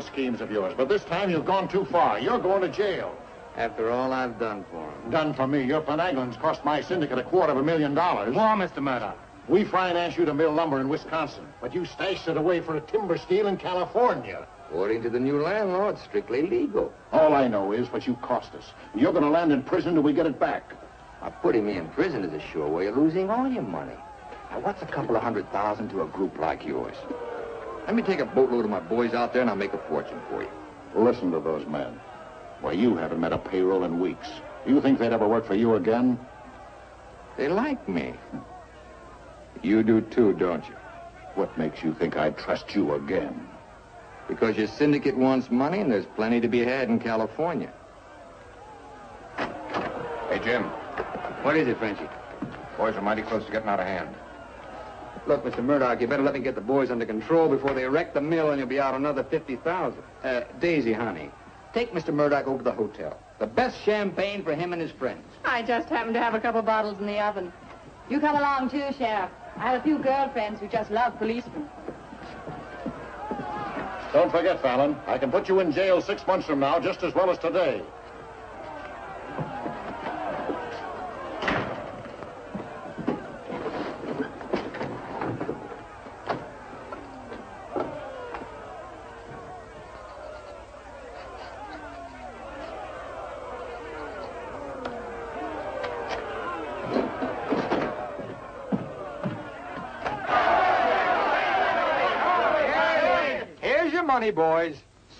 lot schemes of yours, but this time you've gone too far. You're going to jail. After all I've done for him. Done for me. Your finagling's cost my syndicate a quarter of a million dollars. More, Mr. Murdoch. We financed you to mill lumber in Wisconsin, but you stashed it away for a timber steal in California. According to the new landlord, strictly legal. All I know is what you cost us. You're going to land in prison till we get it back. Now, putting me in prison is a sure way of losing all your money. Now, what's a couple of hundred thousand to a group like yours? Let me take a boatload of my boys out there and I'll make a fortune for you. Listen to those men. Why, you haven't met a payroll in weeks. Do you think they'd ever work for you again? They like me. You do too, don't you? What makes you think I'd trust you again? Because your syndicate wants money and there's plenty to be had in California. Hey, Jim. What is it, Frenchy? Boys are mighty close to getting out of hand. Look, Mr. Murdoch, you better let me get the boys under control before they wreck the mill and you'll be out another 50000 Uh, Daisy, honey, take Mr. Murdoch over to the hotel. The best champagne for him and his friends. I just happen to have a couple bottles in the oven. You come along too, Sheriff. I have a few girlfriends who just love policemen. Don't forget, Fallon, I can put you in jail six months from now just as well as today.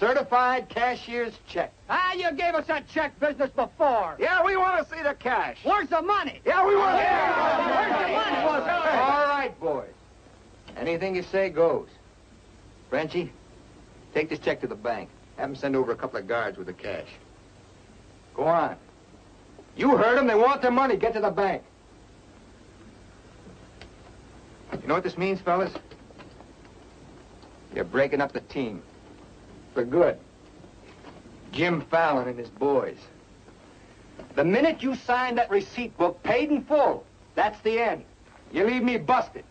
Certified cashier's check. Ah, you gave us that check business before. Yeah, we want to see the cash. Where's the money? Yeah, we want to Where's the money? All right, boys. Anything you say goes. Frenchy, take this check to the bank. Have them send over a couple of guards with the cash. Go on. You heard them. They want their money. Get to the bank. You know what this means, fellas? You're breaking up the team. For good. Jim Fallon and his boys. The minute you sign that receipt book, paid in full, that's the end. You leave me busted.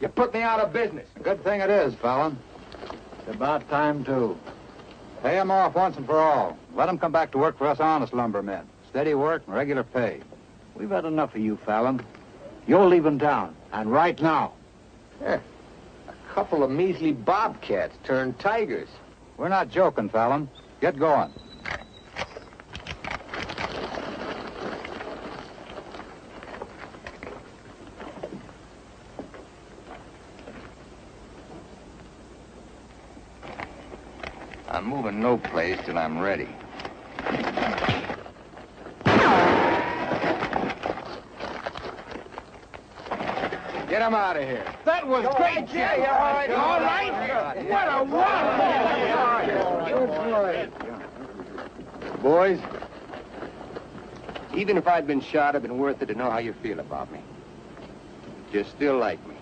You put me out of business. Good thing it is, Fallon. It's about time, too. Pay 'em off once and for all. Let 'em come back to work for us honest lumbermen. Steady work and regular pay. We've had enough of you, Fallon. You're leaving town, and right now. Eh, a couple of measly bobcats turned tigers. We're not joking, Fallon. Get going. I'm moving no place till I'm ready. Get him out of here. That was great, Jim. all right, All right? What a wonderful... Boys, even if I'd been shot, it'd been worth it to know how you feel about me. You still like me.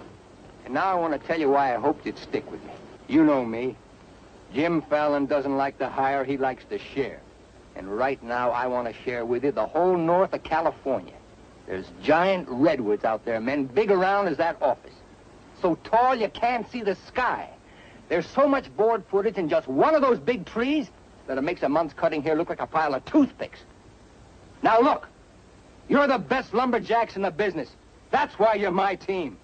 And now I want to tell you why I hoped you'd stick with me. You know me. Jim Fallon doesn't like to hire, he likes to share. And right now, I want to share with you the whole north of California. There's giant redwoods out there, men, big around as that office. So tall you can't see the sky. There's so much board footage in just one of those big trees that it makes a month's cutting here look like a pile of toothpicks. Now look, you're the best lumberjacks in the business. That's why you're my team.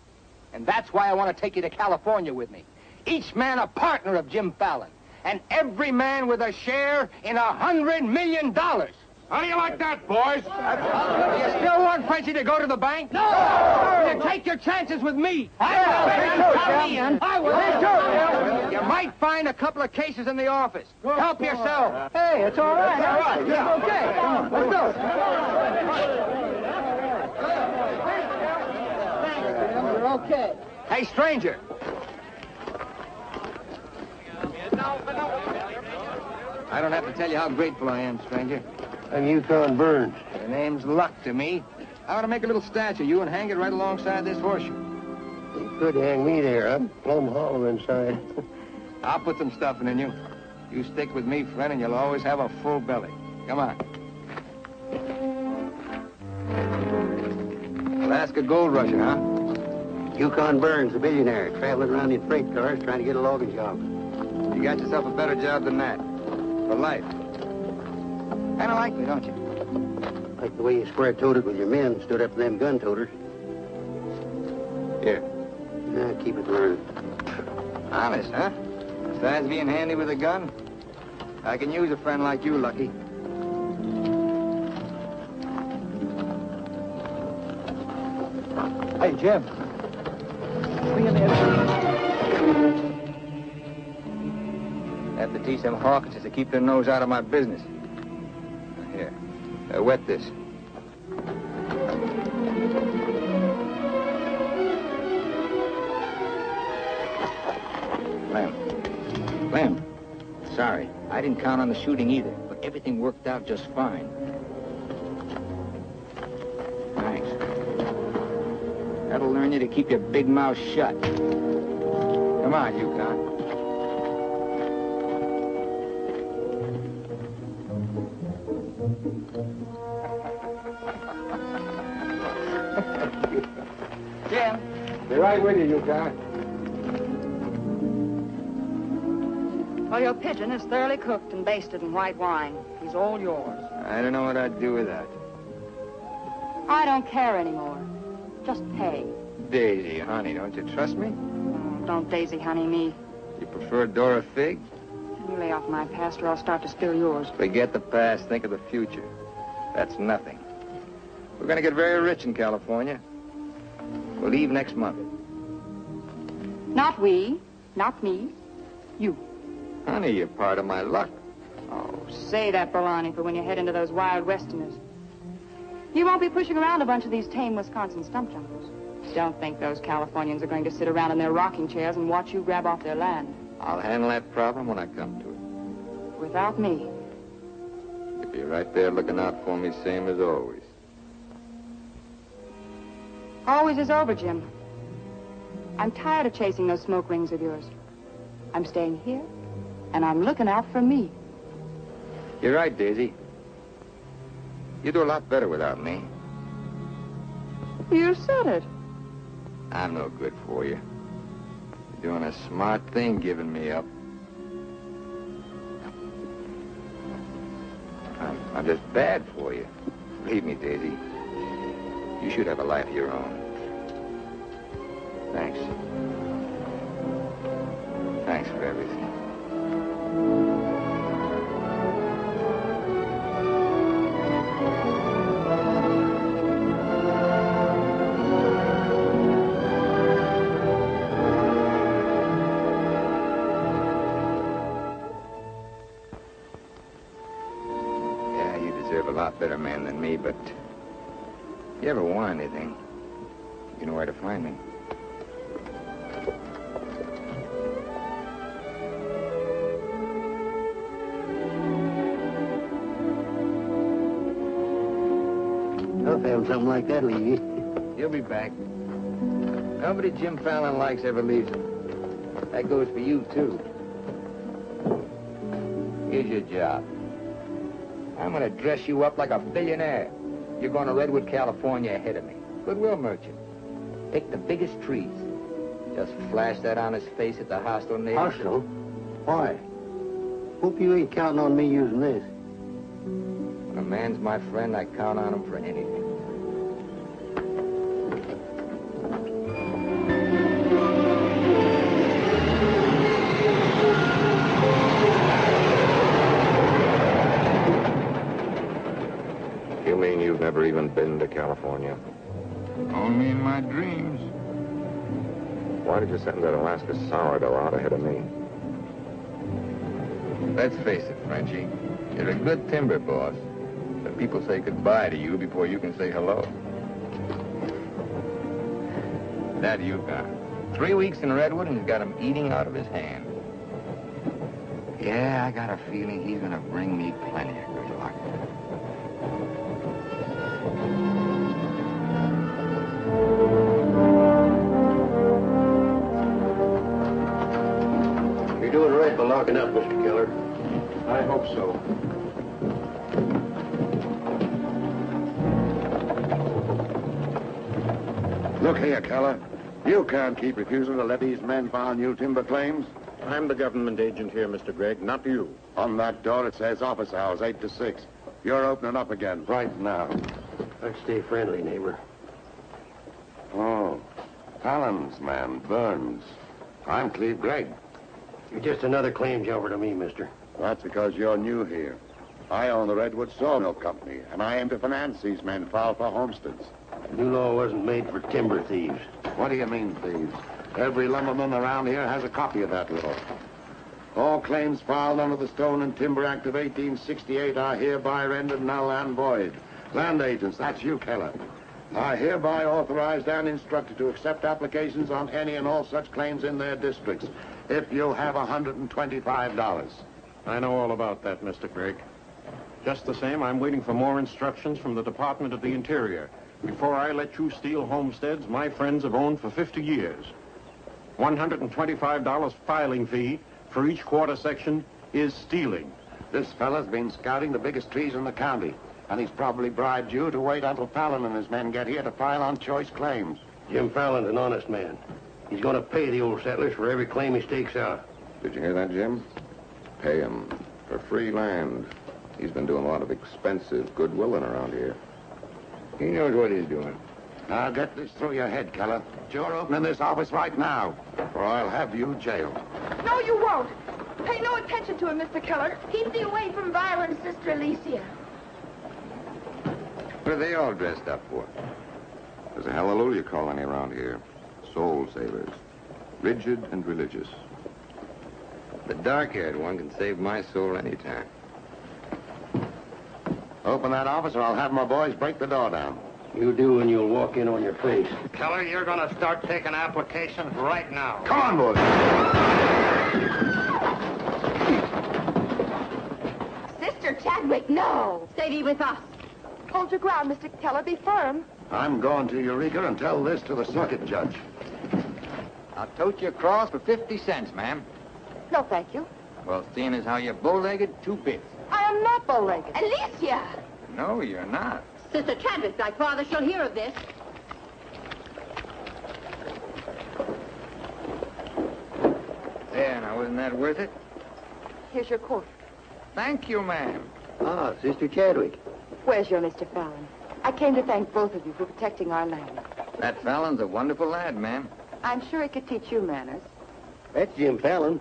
And that's why I want to take you to California with me. Each man a partner of Jim Fallon. And every man with a share in a hundred million dollars. How do you like that, boys? Do you still want Frenchy to go to the bank? No! no! You take your chances with me. I will. Come me in. I will. Me too, You might find a couple of cases in the office. Help yourself. Hey, it's all right. It's all right. It's yeah. okay. Come on. Let's go. Okay. Hey, stranger. I don't have to tell you how grateful I am, stranger. I'm Yukon Burns. Your name's Luck to me. I want to make a little statue of you and hang it right alongside this horseshoe. You could hang me there. I'm plumb hollow inside. I'll put some stuffing in you. You stick with me, friend, and you'll always have a full belly. Come on. Alaska gold rusher, huh? Yukon Burns, a billionaire, traveling around in freight cars trying to get a logging job. You got yourself a better job than that. For life. Kind of like me, don't you? Like the way you square-toed it with your men, stood up to them gun toters. Here. Now, keep it running. Honest, huh? Besides being handy with a gun, I can use a friend like you, Lucky. Hey, Jim. Swing in there. Have to teach them Hawkinses to keep their nose out of my business. Uh, wet this. Lem. Lem. Sorry. I didn't count on the shooting either, but everything worked out just fine. Thanks. That'll learn you to keep your big mouth shut. Come on, Yukon. Jim. Be right with you, Yukon. Well, your pigeon is thoroughly cooked and basted in white wine. He's all yours. I don't know what I'd do with that. I don't care anymore. Just pay. Daisy, honey, don't you trust me? Oh, don't daisy honey me. You prefer Dora Fig? You lay off my past or I'll start to spill yours. Forget the past, think of the future. That's nothing. We're going to get very rich in California. We'll leave next month. Not we, not me, you. Honey, you're part of my luck. Oh, say that, Bolani, for when you head into those wild westerners. You won't be pushing around a bunch of these tame Wisconsin stump jumpers. Don't think those Californians are going to sit around in their rocking chairs and watch you grab off their land. I'll handle that problem when I come to it. Without me. Be right there looking out for me, same as always. Always is over, Jim. I'm tired of chasing those smoke rings of yours. I'm staying here, and I'm looking out for me. You're right, Daisy. You do a lot better without me. You said it. I'm no good for you. You're doing a smart thing giving me up. I'm, I'm just bad for you. Believe me, Daisy. You should have a life of your own. Thanks. Thanks for everything. Better man than me, but if you ever want anything, you know where to find me. I found something like that, Levy. You'll be back. Nobody Jim Fallon likes ever leaves him. That goes for you, too. Here's your job. I'm going to dress you up like a billionaire. You're going to Redwood, California ahead of me. Goodwill merchant. Pick the biggest trees. Just flash that on his face at the hostile neighbors. Hostile? Why? Hope you ain't counting on me using this. When a man's my friend, I count on him for anything. California? Only in my dreams. Why did you send that Alaska sourdough out ahead of me? Let's face it, Frenchy. You're a good timber boss. But people say goodbye to you before you can say hello. That Yukon. Three weeks in Redwood and he's got him eating out of his hand. Yeah, I got a feeling he's gonna bring me plenty of right by up, Mr. Keller. I hope so. Look here, Keller. You can't keep refusing to let these men file new timber claims. I'm the government agent here, Mr. Gregg, not you. On that door it says office hours, 8 to 6. You're opening up again, right now. Let's stay friendly, neighbor. Oh, Fallon's man, Burns. I'm Cleve Gregg. You're just another claim jumper to me, mister. That's because you're new here. I own the Redwood Sawmill Company, and I aim to finance these men file for homesteads. The new law wasn't made for timber thieves. What do you mean, thieves? Every lumberman around here has a copy of that law. All claims filed under the Stone and Timber Act of 1868 are hereby rendered null and void. Land agents, that's you, Keller, are hereby authorized and instructed to accept applications on any and all such claims in their districts if you have $125. I know all about that, Mr. Gregg. Just the same, I'm waiting for more instructions from the Department of the Interior. Before I let you steal homesteads my friends have owned for 50 years. $125 filing fee for each quarter section is stealing. This fella's been scouting the biggest trees in the county, and he's probably bribed you to wait until Fallon and his men get here to file on choice claims. Jim Fallon's an honest man. He's going to pay the old settlers for every claim he stakes out. Did you hear that, Jim? Pay him for free land. He's been doing a lot of expensive goodwilling around here. He knows what he's doing. Now get this through your head, Keller. You're opening this office right now, or I'll have you jailed. No, you won't. Pay no attention to him, Mr. Keller. Keep thee away from Byron's sister Alicia. What are they all dressed up for? There's a hallelujah colony around here. Soul savers. Rigid and religious. The dark-haired one can save my soul anytime. Open that office, or I'll have my boys break the door down. You do, and you'll walk in on your face. Keller, you're going to start taking applications right now. Come on, boys. Sister Chadwick, no. Stay with us. Hold your ground, Mr. Keller. Be firm. I'm going to Eureka and tell this to the circuit judge. I'll tote you across for 50 cents, ma'am. No, thank you. Well, seeing as how you're bow-legged, two bits. I am not bow-legged. Alicia! No, you're not. Sister Chadwick, thy father shall hear of this. There, now, wasn't that worth it? Here's your coat. Thank you, ma'am. Ah, Sister Chadwick. Where's your Mr. Fallon? I came to thank both of you for protecting our land. That Fallon's a wonderful lad, ma'am. I'm sure he could teach you manners. That's Jim Fallon.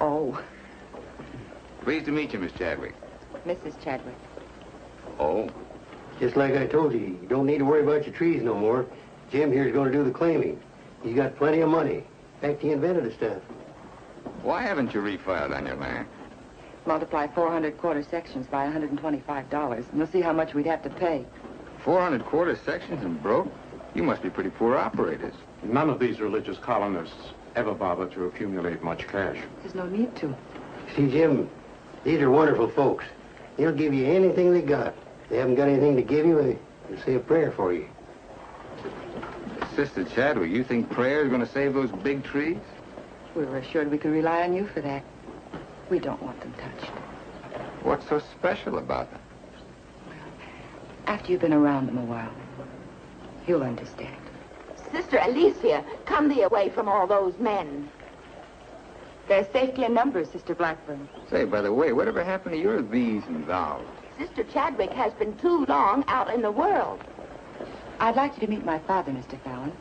Oh, Pleased to meet you, Miss Chadwick. Mrs. Chadwick. Oh? Just like I told you, you don't need to worry about your trees no more. Jim here's going to do the claiming. He's got plenty of money. In fact, he invented the stuff. Why haven't you refiled on your land? Multiply 400 quarter sections by $125, and you'll see how much we'd have to pay. 400 quarter sections and broke? You must be pretty poor operators. None of these religious colonists ever bother to accumulate much cash. There's no need to. See, Jim, these are wonderful folks. They'll give you anything they got. If they haven't got anything to give you, they- they'll say a prayer for you. Sister Chadwick, you think prayer is going to save those big trees? We were assured we could rely on you for that. We don't want them touched. What's so special about them? After you've been around them a while, you'll understand. Sister Alicia, come thee away from all those men. There's safety in numbers, Sister Blackburn. Say, by the way, whatever happened to your these and thous? Sister Chadwick has been too long out in the world. I'd like you to meet my father, Mr. Fallon.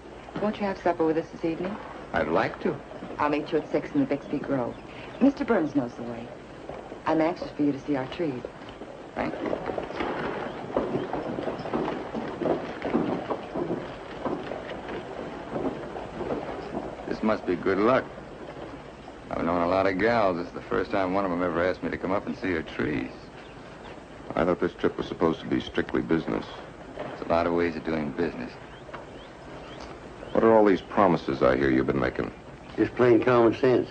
Won't you have supper with us this evening? I'd like to. I'll meet you at six in the Bixby Grove. Mr. Burns knows the way. I'm anxious for you to see our trees. Thank you. This must be good luck. I've known a lot of gals. This is the first time one of them ever asked me to come up and see her trees. I thought this trip was supposed to be strictly business. There's a lot of ways of doing business. What are all these promises I hear you've been making? Just plain common sense.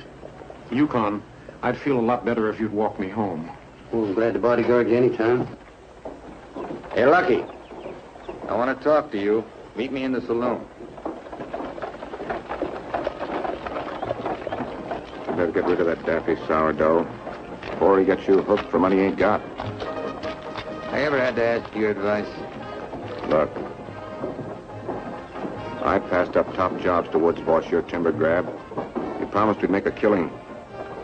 Yukon, I'd feel a lot better if you'd walk me home. Well, I'm glad to bodyguard you anytime. Hey, Lucky. I want to talk to you. Meet me in the saloon. You better get rid of that daffy sourdough before he gets you hooked for money he ain't got. I ever had to ask your advice? Look. I passed up top jobs to Woods boss your timber grab. He promised we'd make a killing.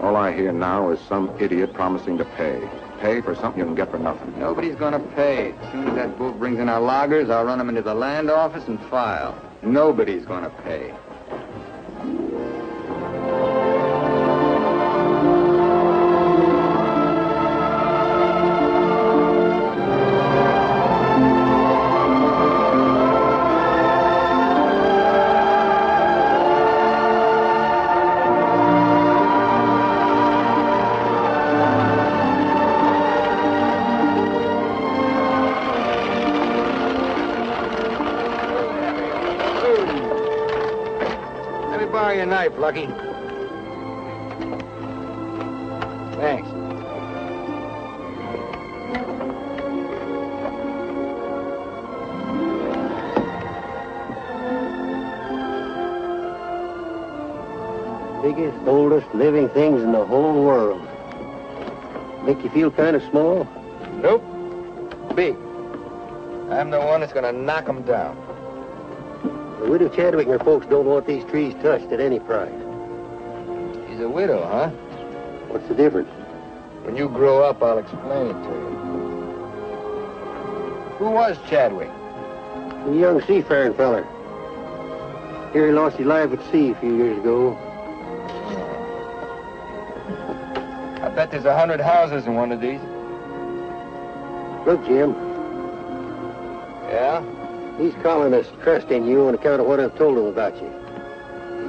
All I hear now is some idiot promising to pay. Pay for something you can get for nothing. Nobody's gonna pay. As soon as that bull brings in our loggers, I'll run them into the land office and file. Nobody's gonna pay. Lucky. Thanks. Biggest, oldest living things in the whole world. Make you feel kind of small? Nope. Big. I'm the one that's gonna knock them down. The widow Chadwick and her folks don't want these trees touched at any price. She's a widow, huh? What's the difference? When you grow up, I'll explain it to you. Who was Chadwick? A young seafaring feller. Here he lost his life at sea a few years ago. I bet there's a hundred houses in one of these. Look, Jim, Yeah? These colonists trust in you on account of what I've told them about you.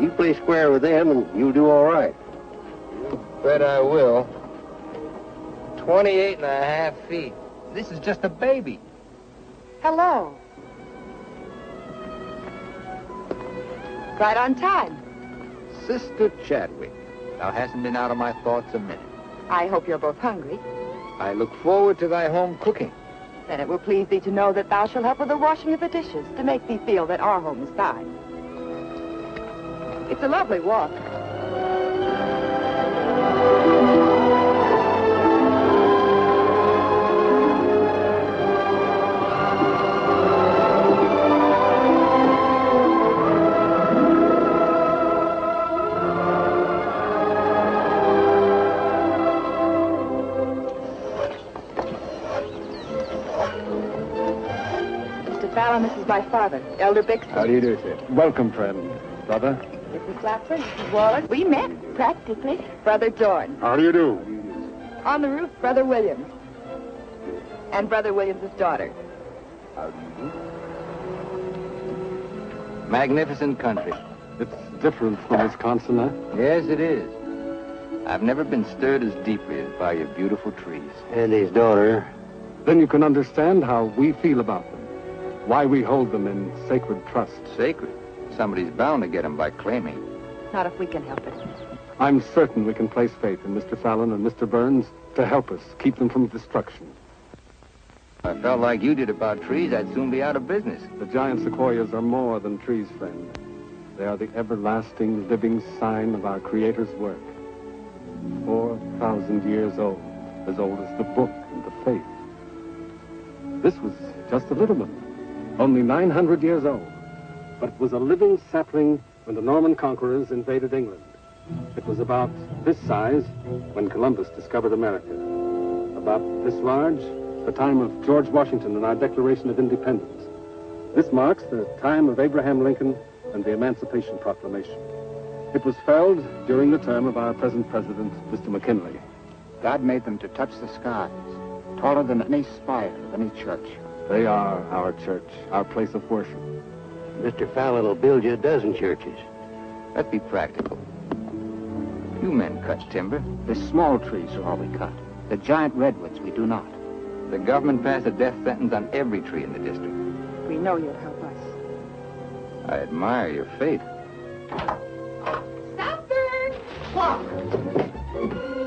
You play square with them and you'll do all right. Bet I will. 28 and a half feet. This is just a baby. Hello. Right on time. Sister Chadwick. Thou hasn't been out of my thoughts a minute. I hope you're both hungry. I look forward to thy home cooking. Then it will please thee to know that thou shalt help with the washing of the dishes to make thee feel that our home is thine. It's a lovely walk. Mr. This is my father, Elder Bixby. How do you do, sir? Welcome, friend. Brother. Mrs. Clapper, Mrs. Wallace. We met, practically. Brother Dorn. How do you do? On the roof, Brother Williams. And Brother Williams' daughter. How do you do? Magnificent country. It's different from Wisconsin, huh? Yes, it is. I've never been stirred as deeply as by your beautiful trees. And his daughter. Then you can understand how we feel about them. Why we hold them in sacred trust. Sacred. Somebody's bound to get them by claiming. Not if we can help it. I'm certain we can place faith in Mr. Fallon and Mr. Burns to help us keep them from destruction. I felt like you did about trees, I'd soon be out of business. The giant sequoias are more than trees, friend. They are the everlasting living sign of our Creator's work. Four thousand years old, as old as the book and the faith. This was just a little one, only 900 years old. But it was a living sapling when the Norman conquerors invaded England. It was about this size when Columbus discovered America. About this large, the time of George Washington and our Declaration of Independence. This marks the time of Abraham Lincoln and the Emancipation Proclamation. It was felled during the term of our present president, Mr. McKinley. God made them to touch the skies, taller than any spire of any church. They are our church, our place of worship. Mr. Fallon will build you a dozen churches. Let's be practical. Few men cut timber. The small trees are all we cut. The giant redwoods we do not. The government passed a death sentence on every tree in the district. We know you'll help us. I admire your faith. Stop, bird! Walk!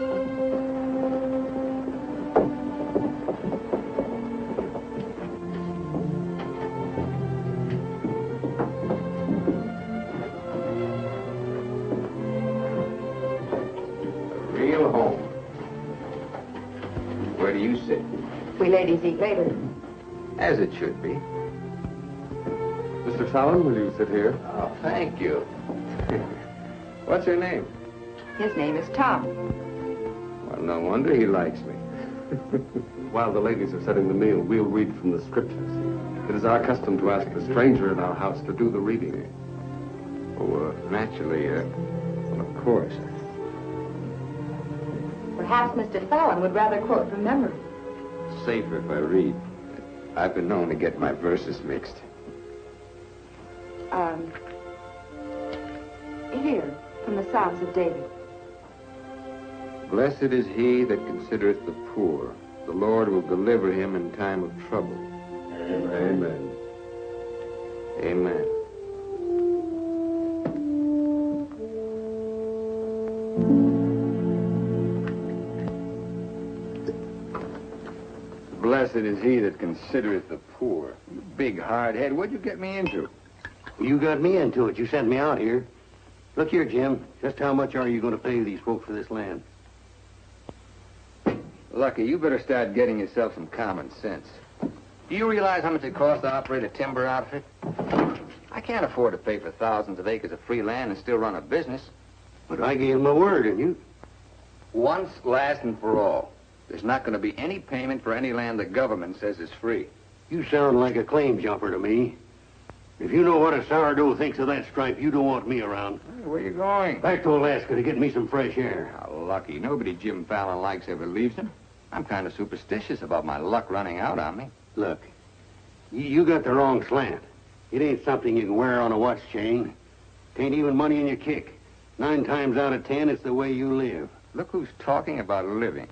We ladies eat later. As it should be. Mr. Fallon, will you sit here? Oh, thank you. What's your name? His name is Tom. Well, no wonder he likes me. While the ladies are setting the meal, we'll read from the scriptures. It is our custom to ask the stranger in our house to do the reading. Oh, uh, naturally, uh, well, of course. Perhaps Mr. Fallon would rather quote from memory. Safer if I read. I've been known to get my verses mixed. Um, here, from the Psalms of David. Blessed is he that considereth the poor. The Lord will deliver him in time of trouble. Amen. Amen. Blessed is he that considereth the poor. You big hard head, what'd you get me into? You got me into it. You sent me out here. Look here, Jim. Just how much are you going to pay these folks for this land? Lucky, you better start getting yourself some common sense. Do you realize how much it costs to operate a timber outfit? I can't afford to pay for thousands of acres of free land and still run a business. But I gave my word, and you... Once, last, and for all. There's not going to be any payment for any land the government says is free. You sound like a claim jumper to me. If you know what a sourdough thinks of that stripe, you don't want me around. Where you going? Back to Alaska to get me some fresh air. How lucky. Nobody Jim Fallon likes ever leaves him. I'm kind of superstitious about my luck running out on me. Look, you, you got the wrong slant. It ain't something you can wear on a watch chain. It ain't even money in your kick. Nine times out of ten, it's the way you live. Look who's talking about living.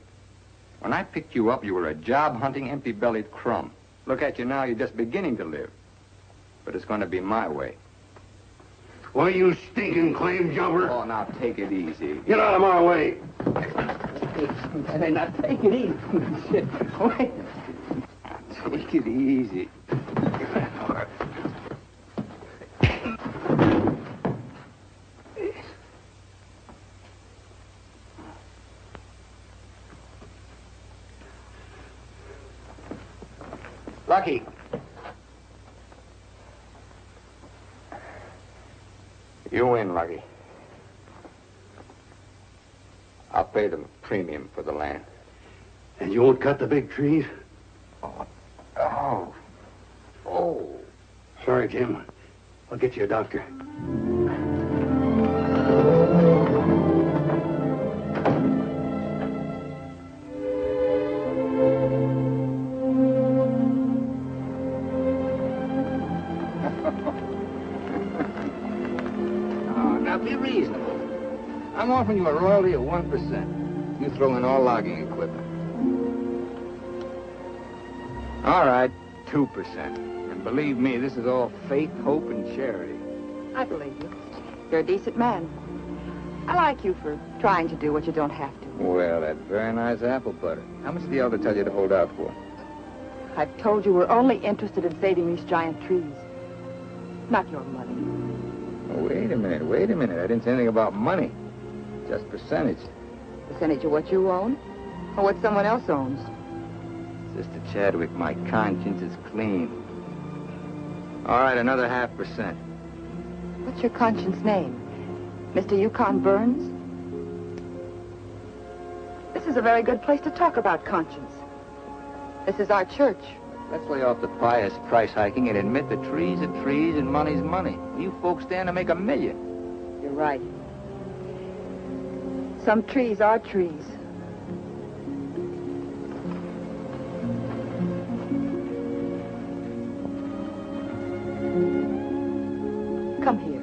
When I picked you up, you were a job-hunting, empty-bellied crumb. Look at you now, you're just beginning to live. But it's going to be my way. Why, you stinking claim jumper. Oh, now take it easy. Get out of my way. Hey, now take it easy. Wait. Take it easy. Lucky. You win, Lucky. I'll pay the premium for the land. And you won't cut the big trees? Oh. Oh. Oh. Sorry, Jim. I'll get you a doctor. Offering you a royalty of 1%. You throw in all logging equipment. All right, 2%. And believe me, this is all faith, hope, and charity. I believe you. You're a decent man. I like you for trying to do what you don't have to. Well, that's very nice apple butter. How much did the elder tell you to hold out for? I've told you we're only interested in saving these giant trees. Not your money. Oh, wait a minute, wait a minute. I didn't say anything about money. Just percentage. Percentage of what you own or what someone else owns. Sister Chadwick, my conscience is clean. All right, another half percent. What's your conscience name? Mr. Yukon Burns? This is a very good place to talk about conscience. This is our church. Let's lay off the pious price hiking and admit that trees are trees and money's money. You folks stand to make a million. You're right. Some trees are trees. Come here.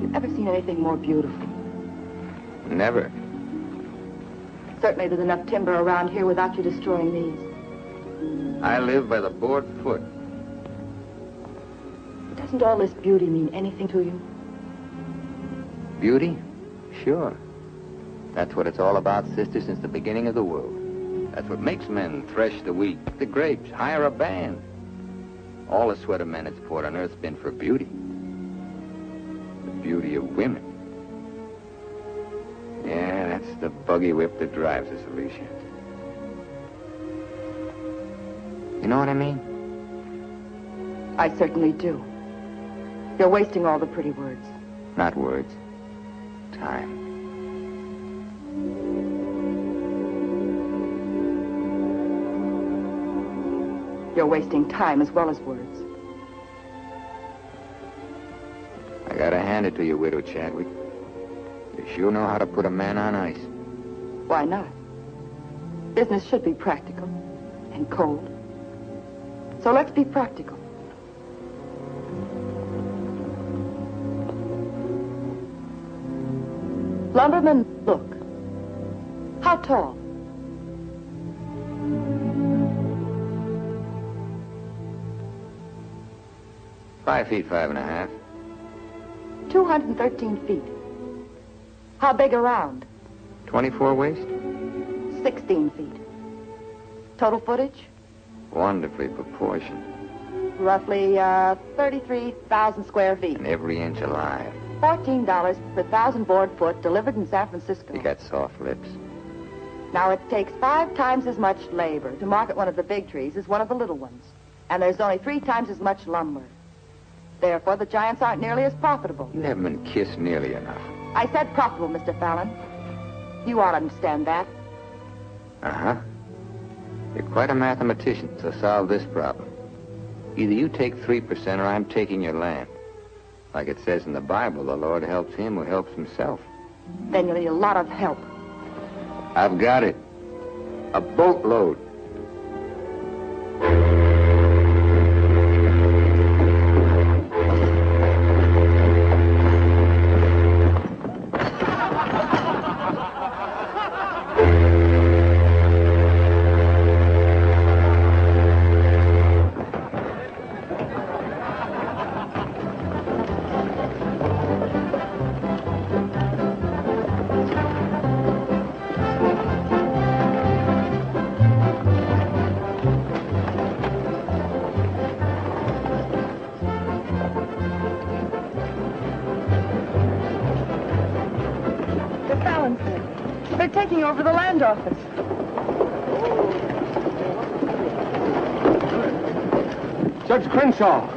You ever seen anything more beautiful? Never. Certainly there's enough timber around here without you destroying these. I live by the board foot. Doesn't all this beauty mean anything to you? Beauty? Sure. That's what it's all about, sister, since the beginning of the world. That's what makes men thresh the wheat, pick the grapes, hire a band. All the sweat of men that's poured on earth's been for beauty. The beauty of women. Yeah, that's the buggy whip that drives us, Alicia. You know what I mean? I certainly do. You're wasting all the pretty words. Not words. Time. You're wasting time as well as words. I gotta hand it to you, Widow Chadwick. You sure know how to put a man on ice. Why not? Business should be practical and cold. So let's be practical. Lumberman, look. How tall? Five feet, five and a half. 213 feet. How big around? 24 waist? 16 feet. Total footage? Wonderfully proportioned. Roughly uh, 33,000 square feet. And every inch alive. $14 per thousand board foot delivered in San Francisco. You got soft lips. Now, it takes five times as much labor to market one of the big trees as one of the little ones. And there's only three times as much lumber. Therefore, the giants aren't nearly as profitable. You haven't been kissed nearly enough. I said profitable, Mr. Fallon. You ought to understand that. Uh-huh. You're quite a mathematician, so solve this problem. Either you take 3% or I'm taking your land. Like it says in the Bible, the Lord helps him who helps himself. Then you'll need a lot of help. I've got it. A boatload. Crenshaw.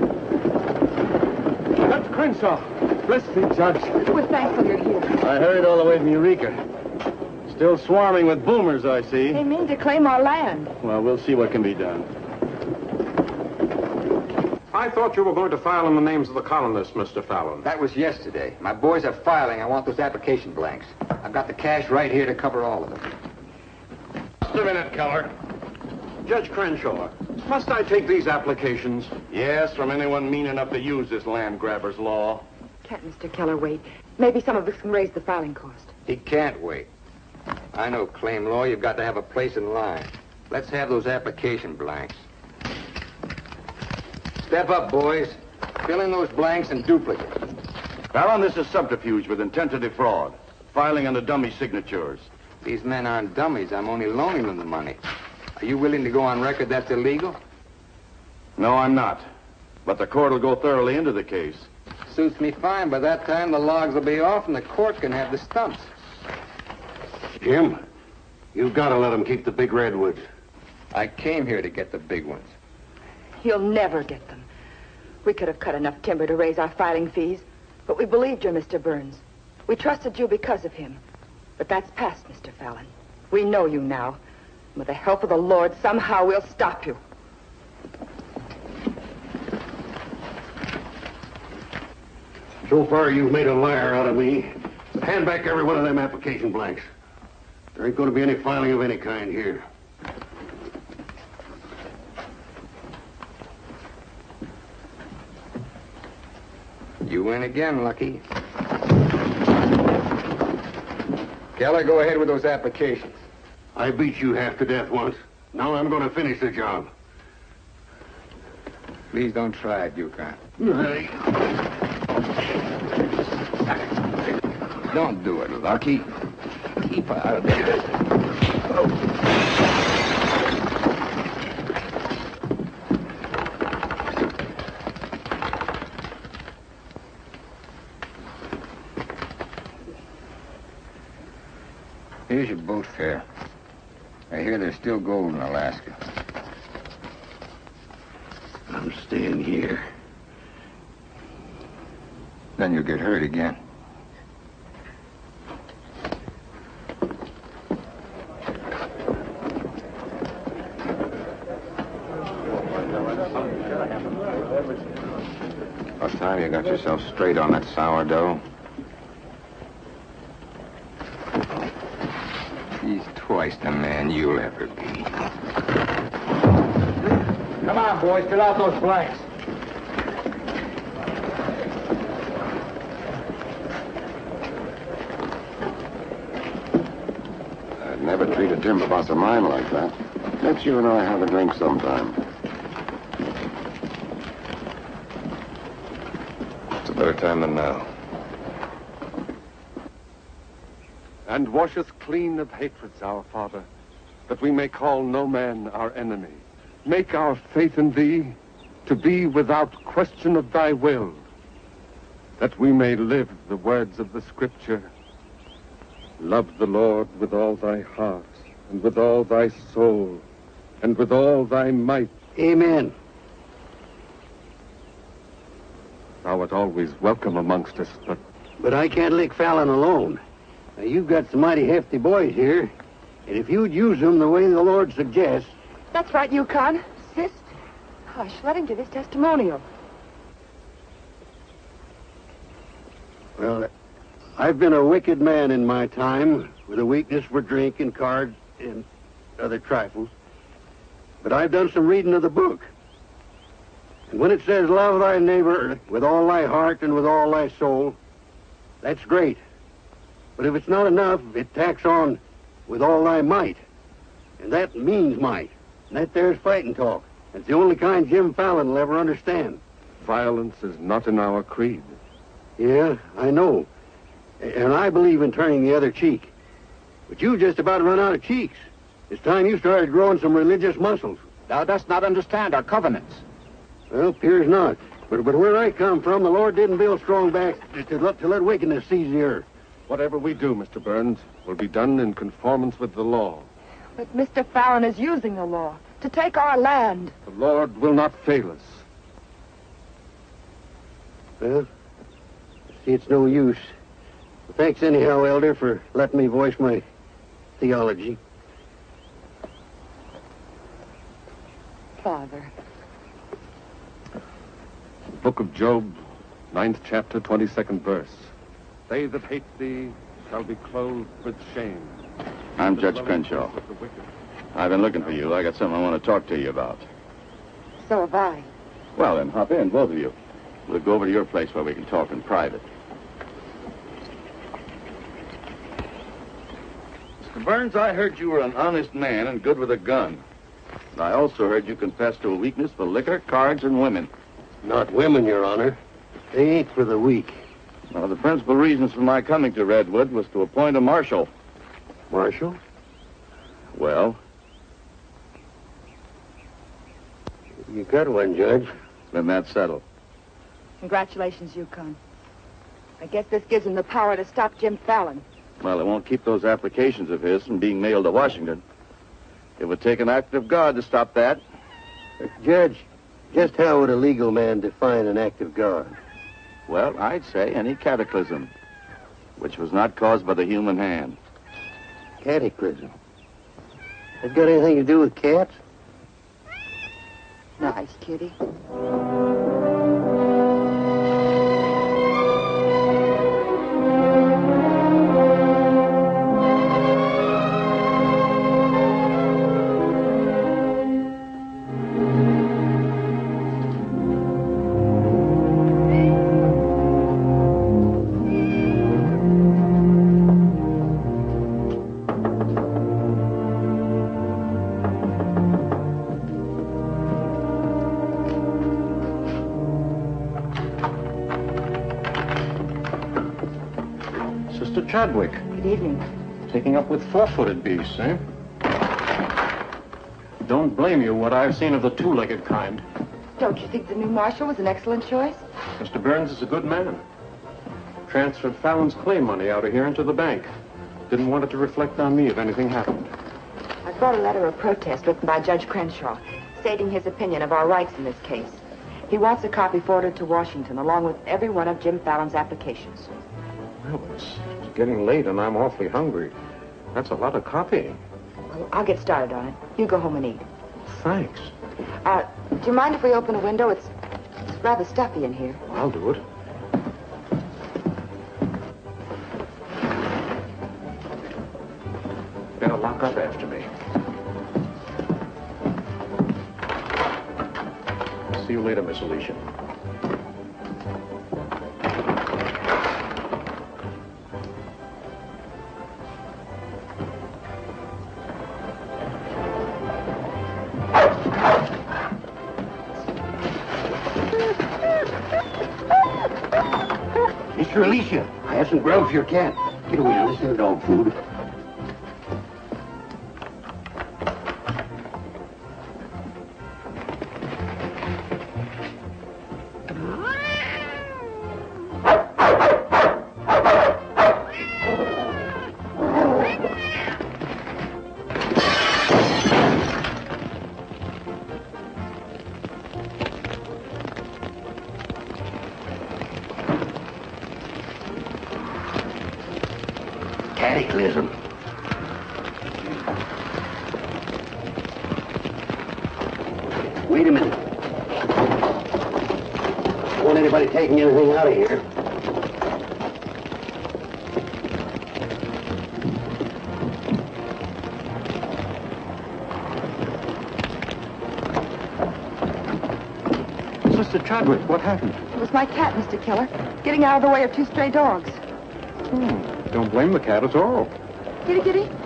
Judge Crenshaw. Bless me, Judge. We're thankful you're here. I hurried all the way from Eureka. Still swarming with boomers, I see. They mean to claim our land. Well, we'll see what can be done. I thought you were going to file in the names of the colonists, Mr. Fallon. That was yesterday. My boys are filing. I want those application blanks. I've got the cash right here to cover all of them. Just a minute, Keller. Judge Crenshaw, must I take these applications? Yes, from anyone mean enough to use this land grabber's law. Can't Mr. Keller wait? Maybe some of us can raise the filing cost. He can't wait. I know claim law. You've got to have a place in line. Let's have those application blanks. Step up, boys. Fill in those blanks and duplicate. Fallon, this is subterfuge with intent to defraud. Filing under dummy signatures. These men aren't dummies. I'm only loaning them the money. Are you willing to go on record that's illegal? No, I'm not. But the court will go thoroughly into the case. Suits me fine. By that time, the logs will be off and the court can have the stumps. Jim, you've got to let them keep the big redwoods. I came here to get the big ones. You'll never get them. We could have cut enough timber to raise our filing fees, but we believed you, Mr. Burns. We trusted you because of him. But that's past, Mr. Fallon. We know you now. With the help of the Lord, somehow we'll stop you. So far, you've made a liar out of me. Hand back every one of them application blanks. There ain't going to be any filing of any kind here. You win again, Lucky. Keller, go ahead with those applications. I beat you half to death once. Now I'm going to finish the job. Please don't try it, Yukon. Don't do it, Lucky. Keep out of there. Here's your boat fare. I hear there's still gold in Alaska. I'm staying here. Then you'll get hurt again. What time you got yourself straight on that sourdough? He's twice the man you'll ever be. Come on, boys, fill out those blanks. I'd never treat a timber boss of mine like that. Let's you and I have a drink sometime. It's a better time than now. And wash us clean of hatreds, our Father, that we may call no man our enemy. Make our faith in thee to be without question of thy will, that we may live the words of the Scripture. Love the Lord with all thy heart, and with all thy soul, and with all thy might. Amen. Thou art always welcome amongst us, but But I can't lick Fallon alone. Now, you've got some mighty hefty boys here, and if you'd use them the way the Lord suggests, That's right, Yukon. Assist. Hush, let him give his testimonial. well, I've been a wicked man in my time, with a weakness for drink and cards and other trifles. But I've done some reading of the book. And when it says, love thy neighbor with all thy heart and with all thy soul, that's great. But if it's not enough, it tacks on with all thy might. And that means might. And that there's fighting talk. It's the only kind Jim Fallon will ever understand. violence is not in our creed. Yeah, I know. And I believe in turning the other cheek. But you just about run out of cheeks. It's time you started growing some religious muscles. Thou dost not understand our covenants. Well, appears not. But, but where I come from, the Lord didn't build strong backs to let, to let wickedness seize the earth. Whatever we do, Mr. Burns, will be done in conformance with the law. But Mr. Fallon is using the law to take our land. The Lord will not fail us. Well, see, it's no use. Thanks anyhow, Elder, for letting me voice my theology. Father. Book of Job, ninth chapter, 22nd verse. They that hate thee shall be clothed with shame. I'm Judge Crenshaw. The wicked. I've been looking for you. I got something I want to talk to you about. So have I. Well, then, hop in, both of you. We'll go over to your place where we can talk in private. Mr. Burns, I heard you were an honest man and good with a gun. And I also heard you confess to a weakness for liquor, cards, and women. Not women, Your Honor. They ain't for the weak. One of the principal reasons for my coming to Redwood was to appoint a marshal. Marshal? Well, You got one, Judge. then that's settled. Congratulations, Yukon. I guess this gives him the power to stop Jim Fallon. Well, it won't keep those applications of his from being mailed to Washington. It would take an act of God to stop that. Judge, just how would a legal man define an act of God? Well, I'd say any cataclysm which was not caused by the human hand. Cataclysm. That got anything to do with cats? Nice, kitty. Chadwick, Good evening. taking up with four-footed beasts, eh? Don't blame you what I've seen of the two-legged kind. Don't you think the new marshal was an excellent choice? Mr. Burns is a good man. Transferred Fallon's claim money out of here into the bank. Didn't want it to reflect on me if anything happened. I've brought a letter of protest written by Judge Crenshaw, stating his opinion of our rights in this case. He wants a copy forwarded to Washington, along with every one of Jim Fallon's applications. Well, it's, it's getting late and I'm awfully hungry. That's a lot of copying. Well, I'll get started on it. You go home and eat. Thanks. Uh, do you mind if we open a window? It's, it's rather stuffy in here. I'll do it. Better lock up after me. See you later, Miss Alicia. Some grub for your cat. Get away. This isn't dog food. Happened? It was my cat, Mr. Killer, getting out of the way of two stray dogs. Hmm, don't blame the cat at all. Kitty, kitty.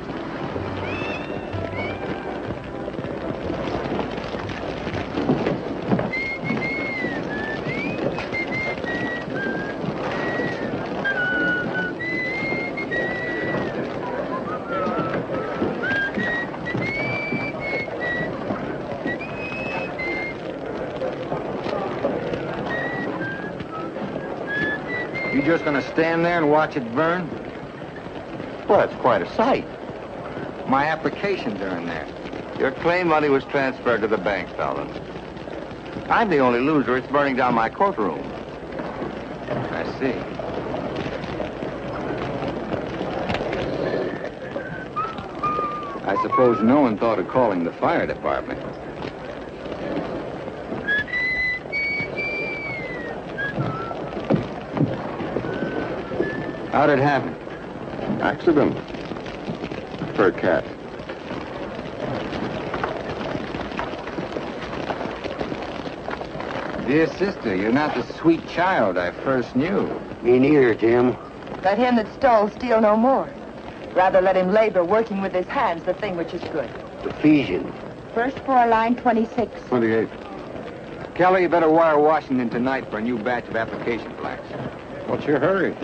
Just gonna stand there and watch it burn? Well, it's quite a sight. My applications are in there. Your claim money was transferred to the bank, Fallon. I'm the only loser. It's burning down my courtroom. I see. I suppose no one thought of calling the fire department. How'd it happen? Accident. For a cat. Dear sister, you're not the sweet child I first knew. Me neither, Jim. Let him that stole steal no more. Rather let him labor working with his hands the thing which is good. Ephesians. First floor, line 26. 28. Kelly, you better wire Washington tonight for a new batch of application blanks. What's your hurry?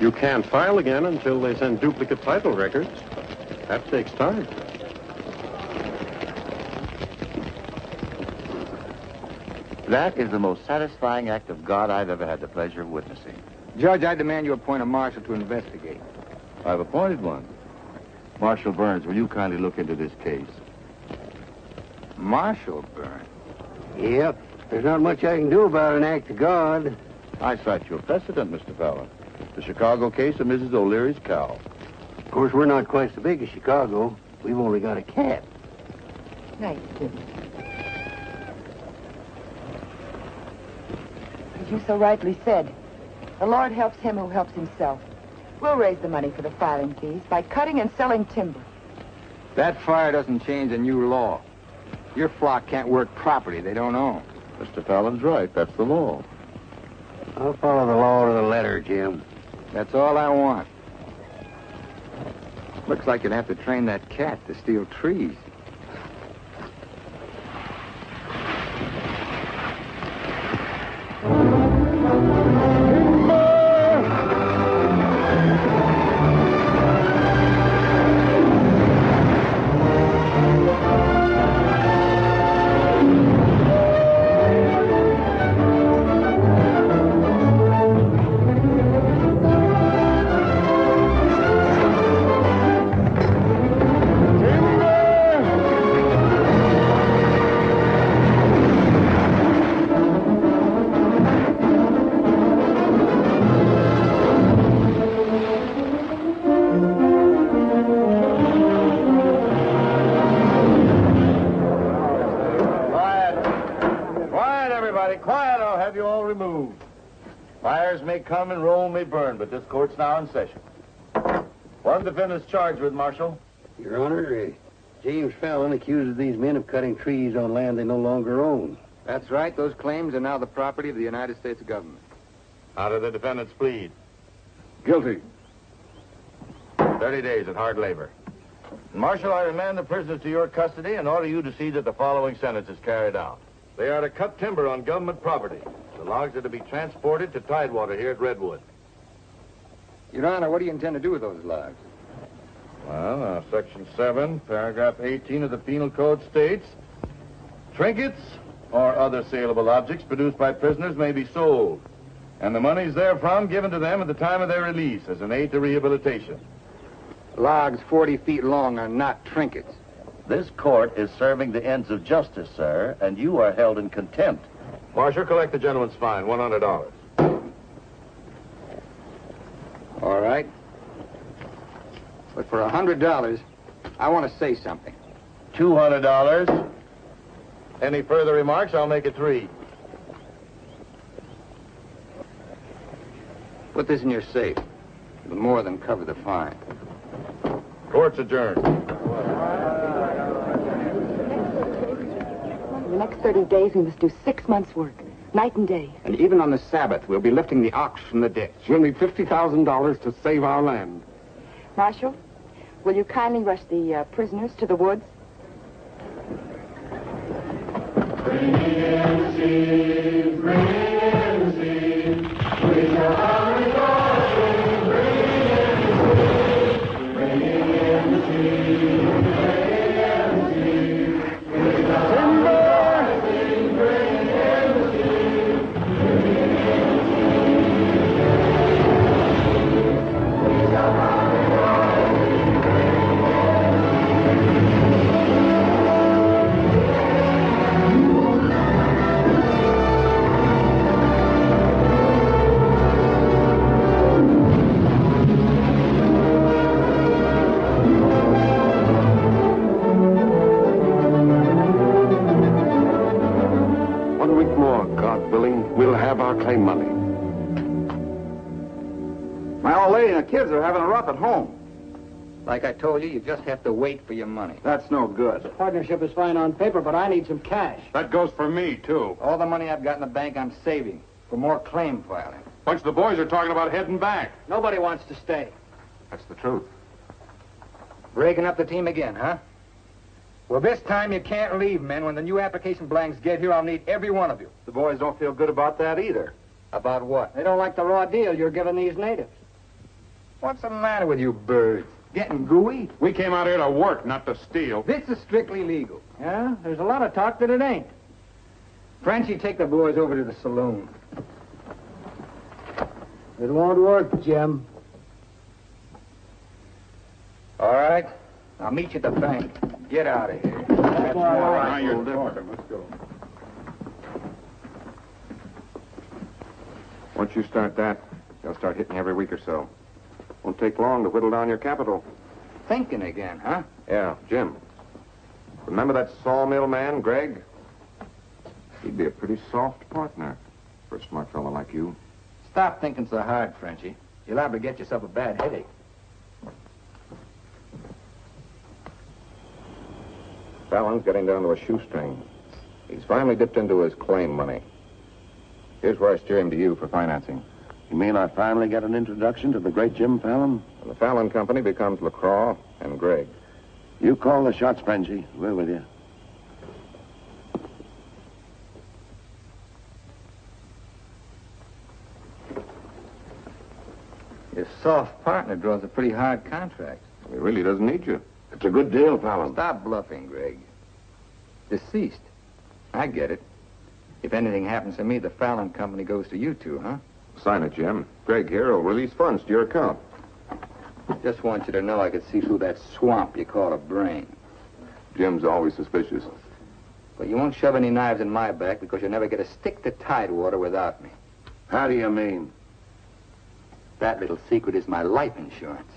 You can't file again until they send duplicate title records. That takes time. That is the most satisfying act of God I've ever had the pleasure of witnessing. Judge, I demand you appoint a marshal to investigate. I've appointed one. Marshal Burns, will you kindly look into this case? Marshal Burns? Yep. There's not much I can do about an act of God. I cite your precedent, Mr. Fallon. The Chicago case of Mrs. O'Leary's cow. Of course, we're not quite so big as Chicago. We've only got a cat. Nice, Jim. As you so rightly said, the Lord helps him who helps himself. We'll raise the money for the filing fees by cutting and selling timber. That fire doesn't change a new law. Your flock can't work property they don't own. Mr. Fallon's right. That's the law. I'll follow the law to the letter, Jim. That's all I want. Looks like you'd have to train that cat to steal trees. Come and Rome may burn, but this court's now in session. One are the defendants charged with, Marshal? Your Honor, uh, James Fallon accuses these men of cutting trees on land they no longer own. That's right. Those claims are now the property of the United States government. How do the defendants plead? Guilty. 30 days at hard labor. Marshal, I remand the prisoners to your custody and order you to see that the following sentence is carried out. They are to cut timber on government property. The logs are to be transported to Tidewater here at Redwood. Your Honor, what do you intend to do with those logs? Well, uh, Section 7, Paragraph 18 of the Penal Code states, trinkets or other saleable objects produced by prisoners may be sold, and the monies therefrom given to them at the time of their release as an aid to rehabilitation. Logs 40 feet long are not trinkets. This court is serving the ends of justice, sir, and you are held in contempt. Marshal, collect the gentleman's fine, $100. All right. But for a hundred dollars, I want to say something. $200. Any further remarks, I'll make it three. Put this in your safe. It'll more than cover the fine. Court's adjourned. For the next 30 days, we must do six months' work, night and day. And even on the Sabbath, we'll be lifting the ox from the ditch. We'll need $50,000 to save our land. Marshal, will you kindly rush the uh, prisoners to the woods? One week more, God willing, we'll have our claim money. My old lady and the kids are having a rough at home. Like I told you, you just have to wait for your money. That's no good. The partnership is fine on paper, but I need some cash. That goes for me, too. All the money I've got in the bank, I'm saving for more claim filing. Bunch of the boys are talking about heading back. Nobody wants to stay. That's the truth. Breaking up the team again, huh? Well, this time you can't leave, men. When the new application blanks get here, I'll need every one of you. The boys don't feel good about that either. About what? They don't like the raw deal you're giving these natives. What's the matter with you birds? Getting gooey? We came out here to work, not to steal. This is strictly legal. Yeah? There's a lot of talk that it ain't. Frenchy, take the boys over to the saloon. It won't work, Jim. All right? I'll meet you at the bank. Get out of here. That's all right. Now you're talking. Let's go. Once you start that, they'll start hitting every week or so. Won't take long to whittle down your capital. Thinking again, huh? Yeah, Jim. Remember that sawmill man, Gregg? He'd be a pretty soft partner for a smart fellow like you. Stop thinking so hard, Frenchy. You're liable to get yourself a bad headache. Fallon's getting down to a shoestring. He's finally dipped into his claim money. Here's where I steer him to you for financing. You mean I finally get an introduction to the great Jim Fallon? And the Fallon Company becomes LeCroix and Gregg. You call the shots, Frenchy. We're with you. Your soft partner draws a pretty hard contract. He really doesn't need you. It's a good deal, Fallon. Stop bluffing, Gregg. Deceased. I get it. If anything happens to me, the Fallon Company goes to you two, huh? Sign it, Jim. Gregg here will release funds to your account. Just want you to know I could see through that swamp you call a brain. Jim's always suspicious. But you won't shove any knives in my back because you'll never get a stick to Tidewater without me. How do you mean? That little secret is my life insurance.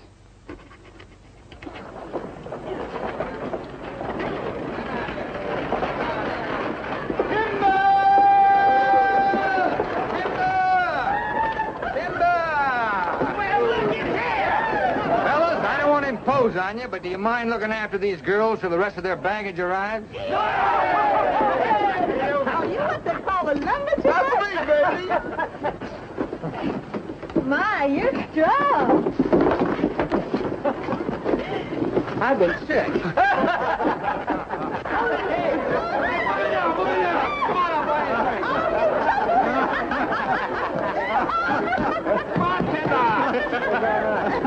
Nose on you, but do you mind looking after these girls till the rest of their baggage arrives? Are you what they call a lumberjack? My, you're strong. I've been sick.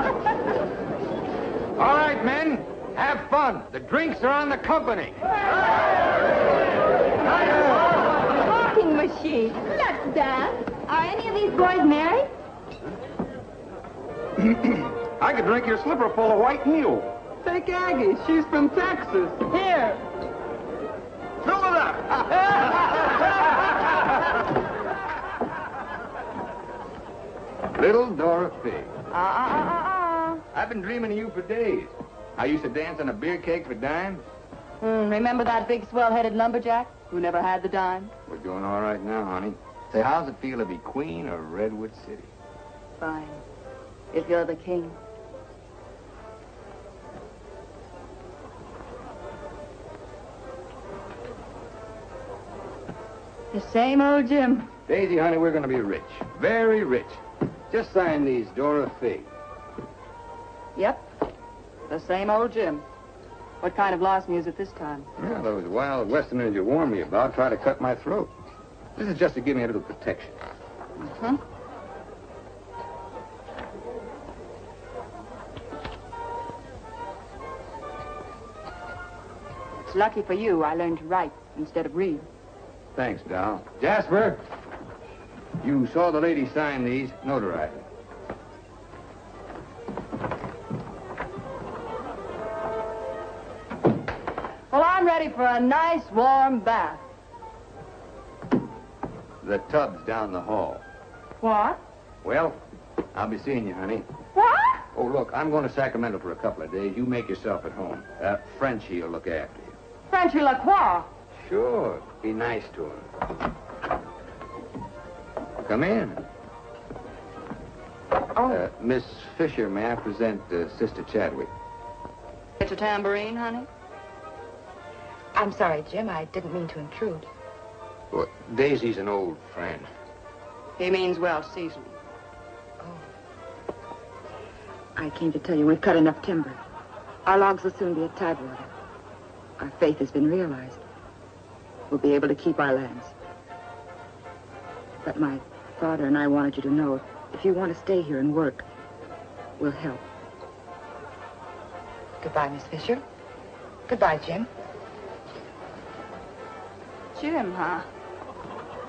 All right, men, have fun. The drinks are on the company. Talking machine. Let's dance. Are any of these boys married? I could drink your slipper full of white mule. Take Aggie. She's from Texas. Here. Fill it up. Little Dorothy. Uh, uh, uh, uh, I've been dreaming of you for days. I used to dance on a beer cake for dimes. uh. Mm, remember that big swell-headed lumberjack who never had the dime? We're doing all right now, honey. Say, how's it feel to be queen of Redwood City? Fine. If you're the king. The same old Jim. Daisy, honey, we're going to be rich. Very rich. Just sign these, Dora Fee. Yep. The same old Jim. What kind of lost music this time? Yeah, those wild westerners you warned me about try to cut my throat. This is just to give me a little protection. Uh-huh. It's lucky for you I learned to write instead of read. Thanks, Dal. Jasper, you saw the lady sign these. Notarize Well, I'm ready for a nice warm bath. The tub's down the hall. What? Well, I'll be seeing you, honey. What? Oh, look, I'm going to Sacramento for a couple of days. You make yourself at home. That Frenchy will look after you. Frenchy LeCroix. Sure. Be nice to him. Come in. Oh. Uh, Miss Fisher, may I present uh, Sister Chadwick? Get your tambourine, honey? I'm sorry, Jim. I didn't mean to intrude. Well, Daisy's an old friend. He means well seasoned. Oh. I came to tell you we've cut enough timber. Our logs will soon be at Tidewater. Our faith has been realized. We'll be able to keep our lands. But my father and I wanted you to know if you want to stay here and work, we'll help. Goodbye, Miss Fisher. Goodbye, Jim. Jim, huh?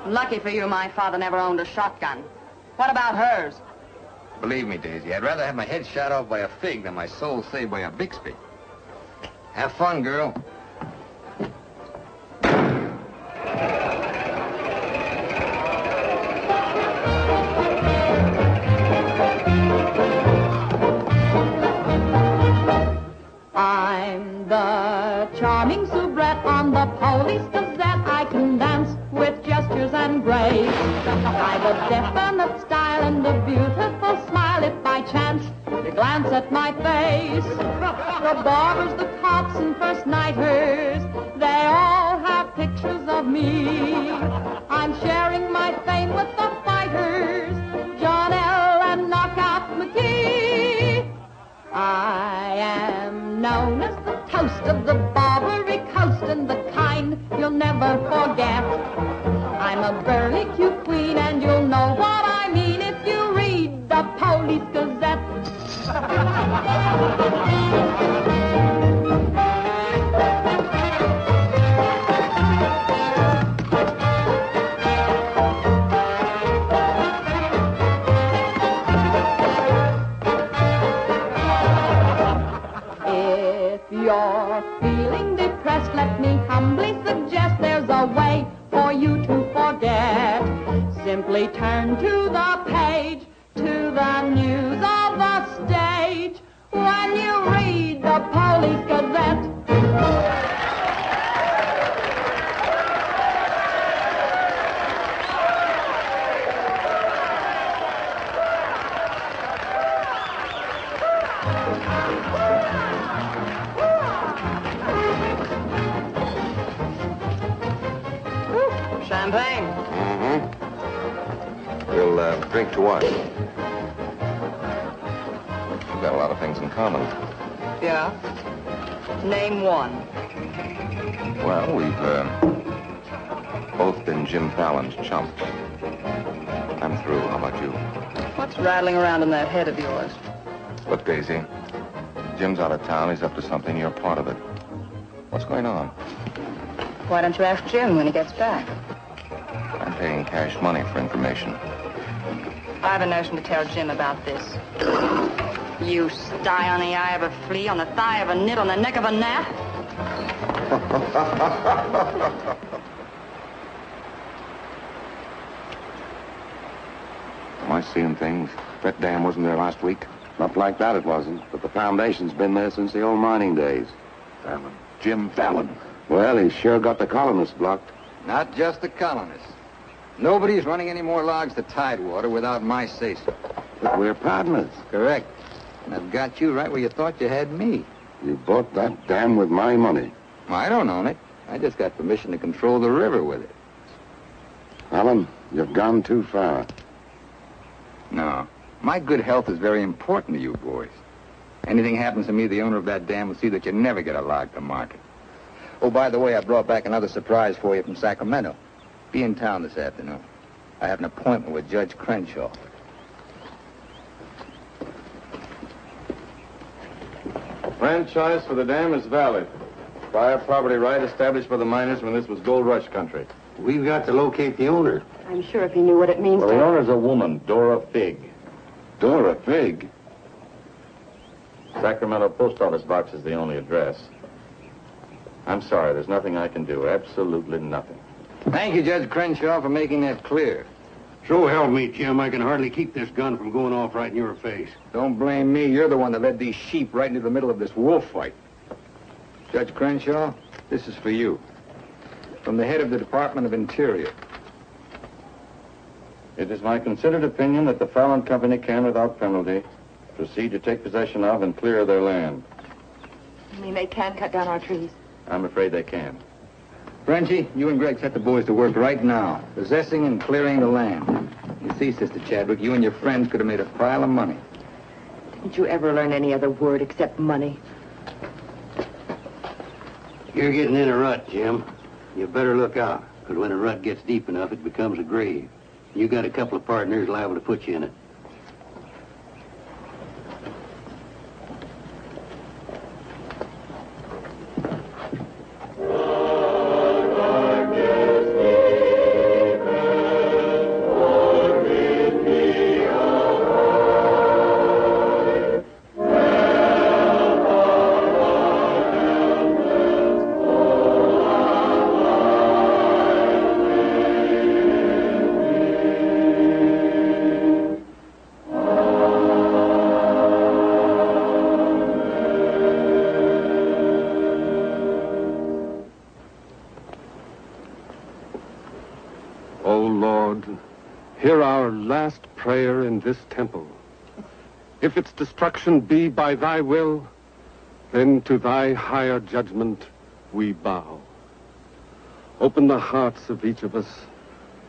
Lucky for you, my father never owned a shotgun. What about hers? Believe me, Daisy, I'd rather have my head shot off by a fig than my soul saved by a Bixby. Have fun, girl. The barbers, the cops, and first nighters, out of town. He's up to something. You're part of it. What's going on? Why don't you ask Jim when he gets back? I'm paying cash money for information. I have a notion to tell Jim about this. You sty on the eye of a flea, on the thigh of a nit, on the neck of a gnat. Am I seeing things? That dam wasn't there last week. Not like that it wasn't, but the foundation's been there since the old mining days. Fallon. Jim Fallon. Well, he's sure got the colonists blocked. Not just the colonists. Nobody's running any more logs to Tidewater without my say-so. But we're partners. Correct. And I've got you right where you thought you had me. You bought that dam with my money. I don't own it. I just got permission to control the river with it. Alan, you've gone too far. No. My good health is very important to you boys. Anything happens to me, the owner of that dam will see that you never get a log to market. Oh, by the way, I brought back another surprise for you from Sacramento. Be in town this afternoon. I have an appointment with Judge Crenshaw. Franchise for the dam is valid. Prior property right established by the miners when this was gold rush country. We've got to locate the owner. I'm sure if he knew what it means Well, to... the owner's a woman, Dora Fig. Dora Fig? Sacramento post office box is the only address. I'm sorry, there's nothing I can do. Absolutely nothing. Thank you, Judge Crenshaw, for making that clear. So help me, Jim. I can hardly keep this gun from going off right in your face. Don't blame me. You're the one that led these sheep right into the middle of this wolf fight. Judge Crenshaw, this is for you. From the head of the Department of Interior. It is my considered opinion that the Fallon Company can, without penalty, proceed to take possession of and clear their land. You mean they can cut down our trees? I'm afraid they can. Frenchy, you and Gregg set the boys to work right now, possessing and clearing the land. You see, Sister Chadwick, you and your friends could have made a pile of money. Didn't you ever learn any other word except money? You're getting in a rut, Jim. You better look out, because when a rut gets deep enough, it becomes a grave. You got a couple of partners liable to put you in it. Hear our last prayer in this temple. If its destruction be by thy will, then to thy higher judgment we bow. Open the hearts of each of us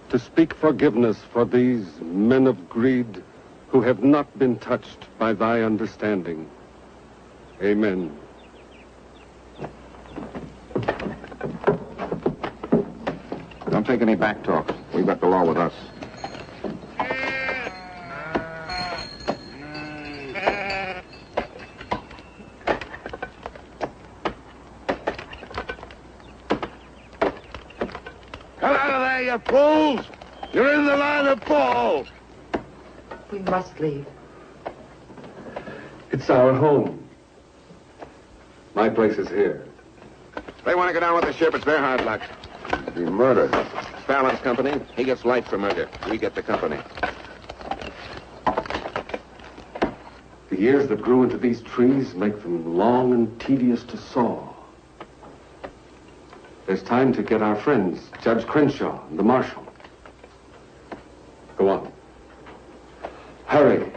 to speak forgiveness for these men of greed who have not been touched by thy understanding. Amen. Don't take any back talk. We've got the law with us. Come out of there, you fools! You're in the line of fall! We must leave. It's our home. My place is here. They want to go down with the ship. It's their hard luck. be murdered. Fallon's company. He gets life for murder. We get the company. The years that grew into these trees make them long and tedious to saw. There's time to get our friends, Judge Crenshaw and the marshal. Go on. Hurry.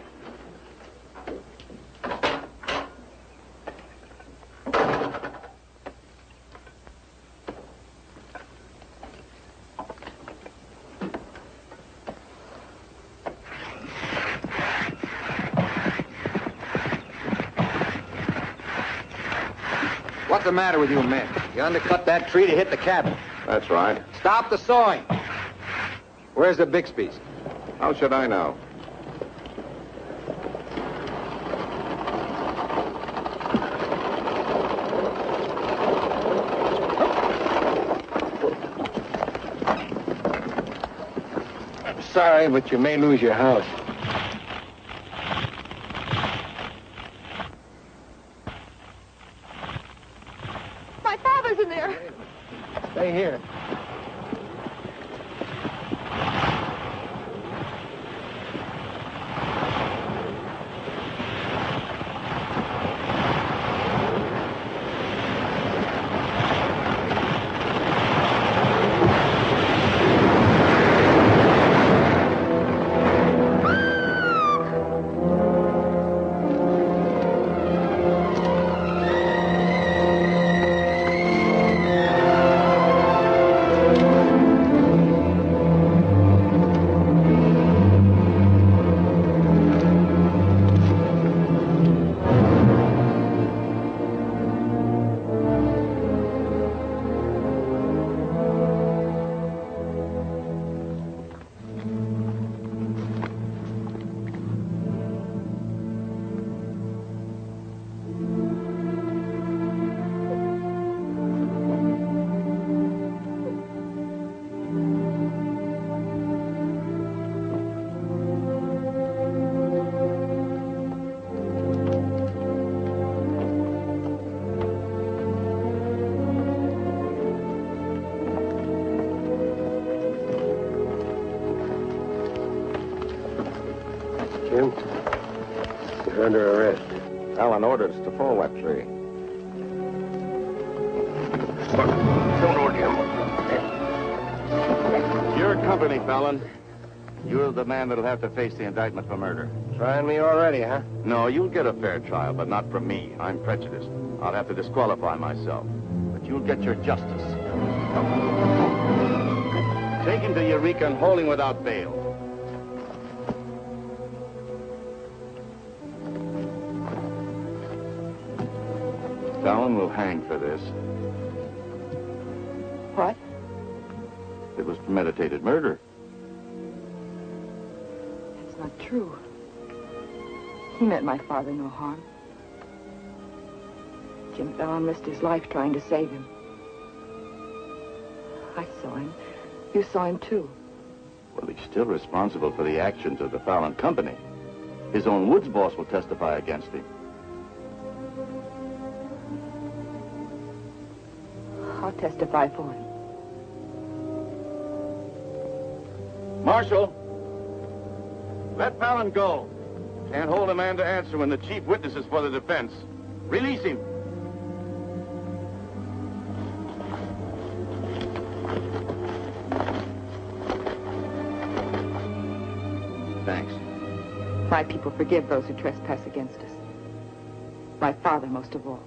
What's the matter with you men? You undercut that tree to hit the cabin. That's right. Stop the sawing. Where's the Bixby's? How should I know? I'm sorry, but you may lose your house. Alan ordered us to fall that tree. Don't hold him. Your company, Fallon. You're the man that'll have to face the indictment for murder. Trying me already, huh? No, you'll get a fair trial, but not from me. I'm prejudiced. I'll have to disqualify myself. But you'll get your justice. Take him to Eureka and hold him without bail. Hang for this. What? It was premeditated murder. That's not true. He meant my father no harm. Jim Fallon risked his life trying to save him. I saw him. You saw him, too. Well, he's still responsible for the actions of the Fallon Company. His own Woods boss will testify against him. Testify for him. Marshal, let Fallon go. Can't hold a man to answer when the chief witness is for the defense. Release him. Thanks. My people forgive those who trespass against us. My father most of all.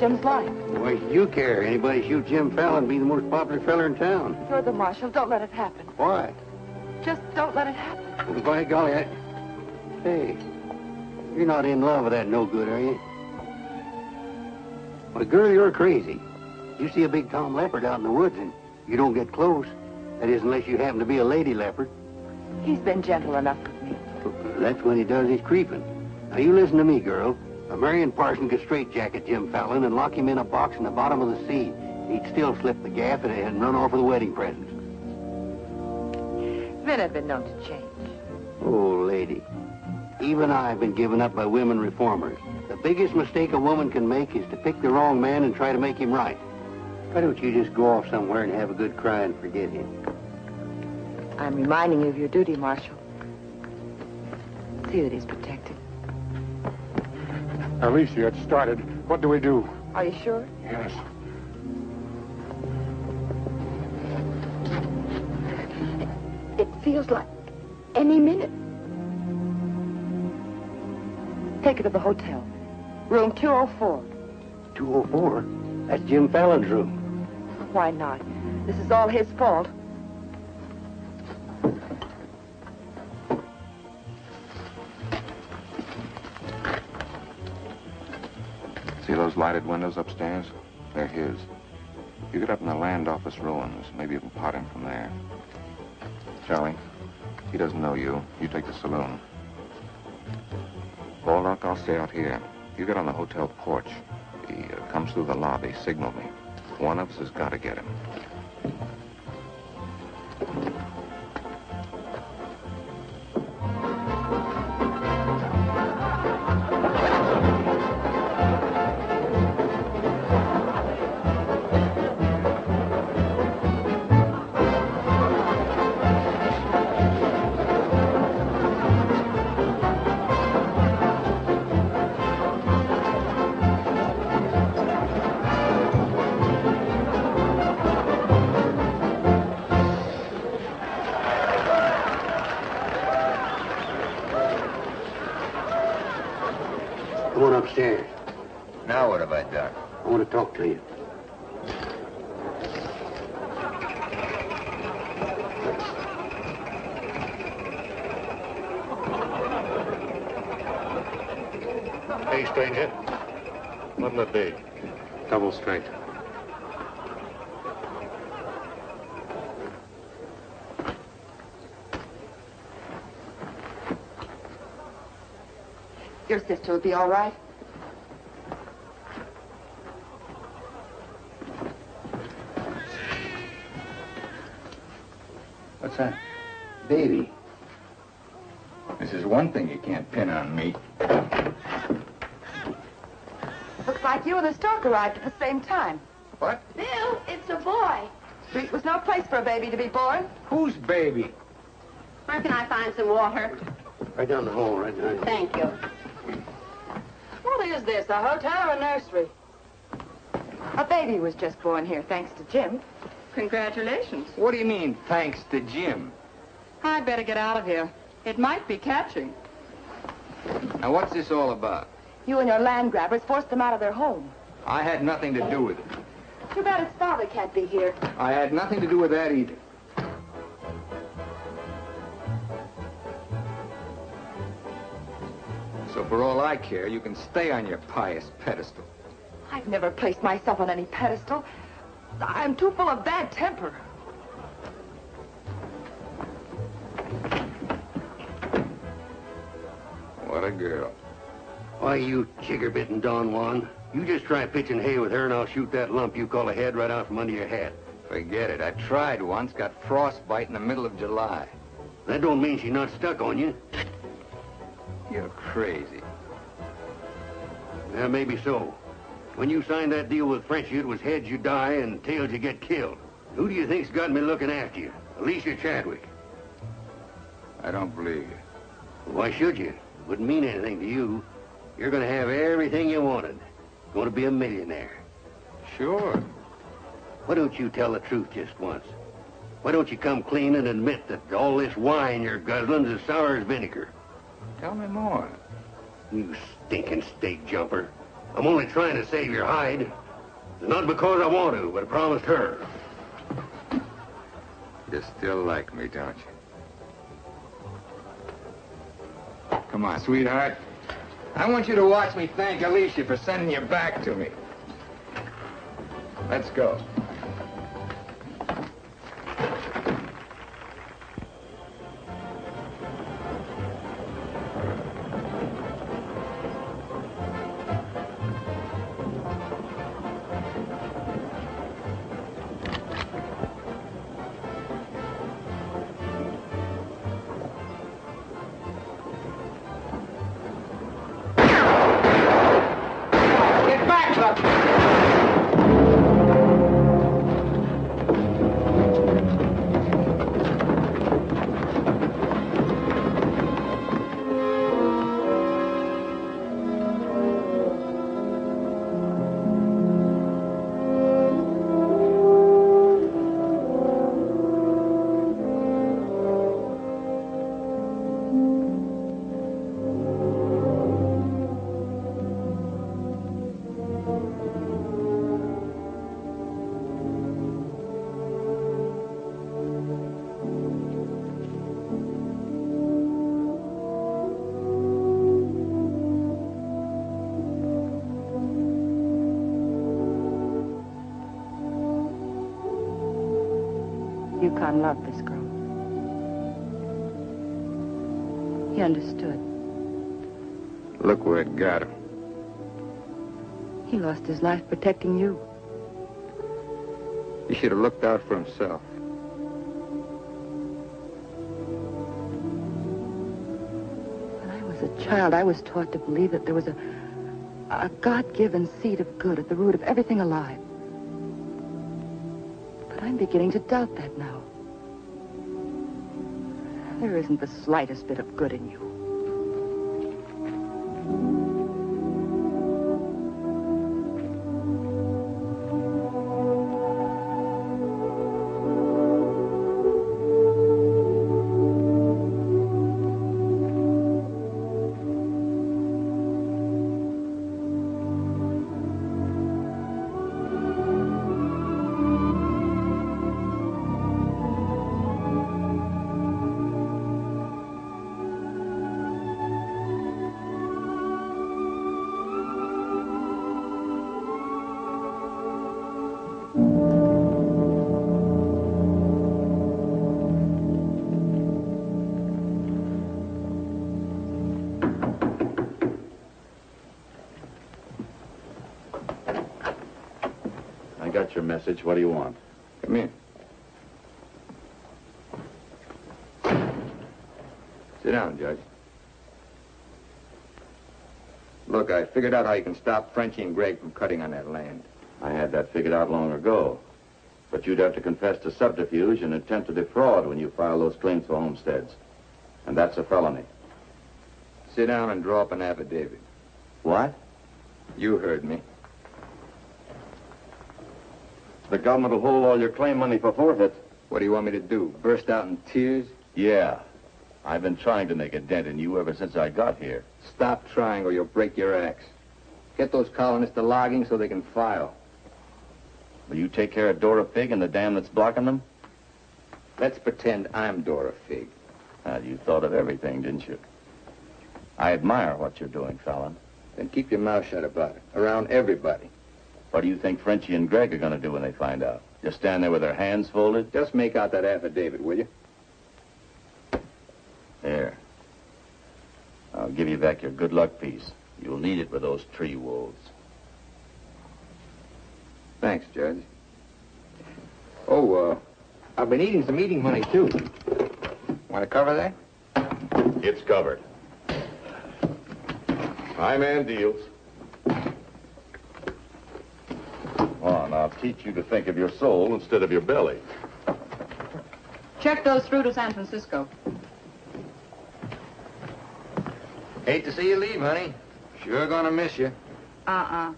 Jim's life. Why should you care? Anybody shoot Jim Fallon be the most popular feller in town. You're the marshal. Don't let it happen. Why? Just don't let it happen. Well, by golly, I... Hey, you're not in love with that no good, are you? Why, girl, you're crazy. You see a big Tom leopard out in the woods, and You don't get close. That is, unless you happen to be a lady leopard. He's been gentle enough with me. That's when he does his creeping. Now, you listen to me, girl. A Marion Parson could straitjacket Jim Fallon and lock him in a box in the bottom of the sea. He'd still slip the and, and run off with the wedding presents. Men have been known to change. Oh, lady. Even I've been given up by women reformers. The biggest mistake a woman can make is to pick the wrong man and try to make him right. Why don't you just go off somewhere and have a good cry and forget him? I'm reminding you of your duty, Marshal. See that he's protected. Alicia, it started. What do we do? Are you sure? Yes. It feels like any minute. Take her to the hotel. Room 204. 204? That's Jim Fallon's room. Why not? This is all his fault. Those lighted windows upstairs? They're his. You get up in the land office ruins. Maybe you can pot him from there. Charlie, he doesn't know you. You take the saloon. Baldock, I'll stay out here. You get on the hotel porch. He uh, comes through the lobby. Signal me. One of us has got to get him. To you. Hey, stranger. What'll it be? Double straight. Your sister will be all right. What's that? Baby. This is one thing you can't pin on me. Looks like you and the stork arrived at the same time. What? Bill, it's a boy. Street was no place for a baby to be born. Whose baby? Where can I find some water? Right down the hall, right now. Thank you. What is this, a hotel or a nursery? A baby was just born here, thanks to Jim. Congratulations. What do you mean, thanks to Jim? I'd better get out of here. It might be catching. Now, what's this all about? You and your land grabbers forced them out of their home. I had nothing to do with it. Too bad his father can't be here. I had nothing to do with that either. So for all I care, you can stay on your pious pedestal. I've never placed myself on any pedestal. I'm too full of bad temper. What a girl. Why, you chigger-bitten Don Juan. You just try pitching hay with her and I'll shoot that lump you call a head right out from under your hat. Forget it. I tried once, got frostbite in the middle of July. That don't mean she's not stuck on you. You're crazy. Yeah, maybe so. When you signed that deal with Frenchy, it was heads you die and tails you get killed. Who do you think's got me looking after you? Alicia Chadwick. I don't believe you. Why should you? It wouldn't mean anything to you. You're going to have everything you wanted. Going to be a millionaire. Sure. Why don't you tell the truth just once? Why don't you come clean and admit that all this wine you're guzzling's as sour as vinegar? Tell me more. You stinking steak jumper. I'm only trying to save your hide. Not because I want to, but I promised her. You still like me, don't you? Come on, sweetheart. I want you to watch me thank Alicia for sending you back to me. Let's go. He lost his life protecting you. He should have looked out for himself. When I was a child, I was taught to believe that there was a, a God-given seed of good at the root of everything alive. But I'm beginning to doubt that now. There isn't the slightest bit of good in you. Message. What do you want? Come in. Sit down, Judge. Look, I figured out how you can stop Frenchy and Gregg from cutting on that land. I had that figured out long ago. But you'd have to confess to subterfuge and attempt to defraud when you file those claims for homesteads. And that's a felony. Sit down and draw up an affidavit. What? You heard me. The government will hold all your claim money for forfeit. What do you want me to do? Burst out in tears? Yeah. I've been trying to make a dent in you ever since I got here. Stop trying or you'll break your axe. Get those colonists to logging so they can file. Will you take care of Dora Fig and the dam that's blocking them? Let's pretend I'm Dora Fig. Ah, you thought of everything, didn't you? I admire what you're doing, Fallon. Then keep your mouth shut about it. Around everybody. What do you think Frenchy and Gregg are going to do when they find out? Just stand there with their hands folded? Just make out that affidavit, will you? There. I'll give you back your good luck piece. You'll need it with those tree wolves. Thanks, Judge. Oh, uh, I've been eating some eating money, too. Want to cover that? It's covered. My man deals. Oh, and I'll teach you to think of your soul instead of your belly. Check those through to San Francisco. Hate to see you leave, honey. Sure gonna miss you. Uh-uh.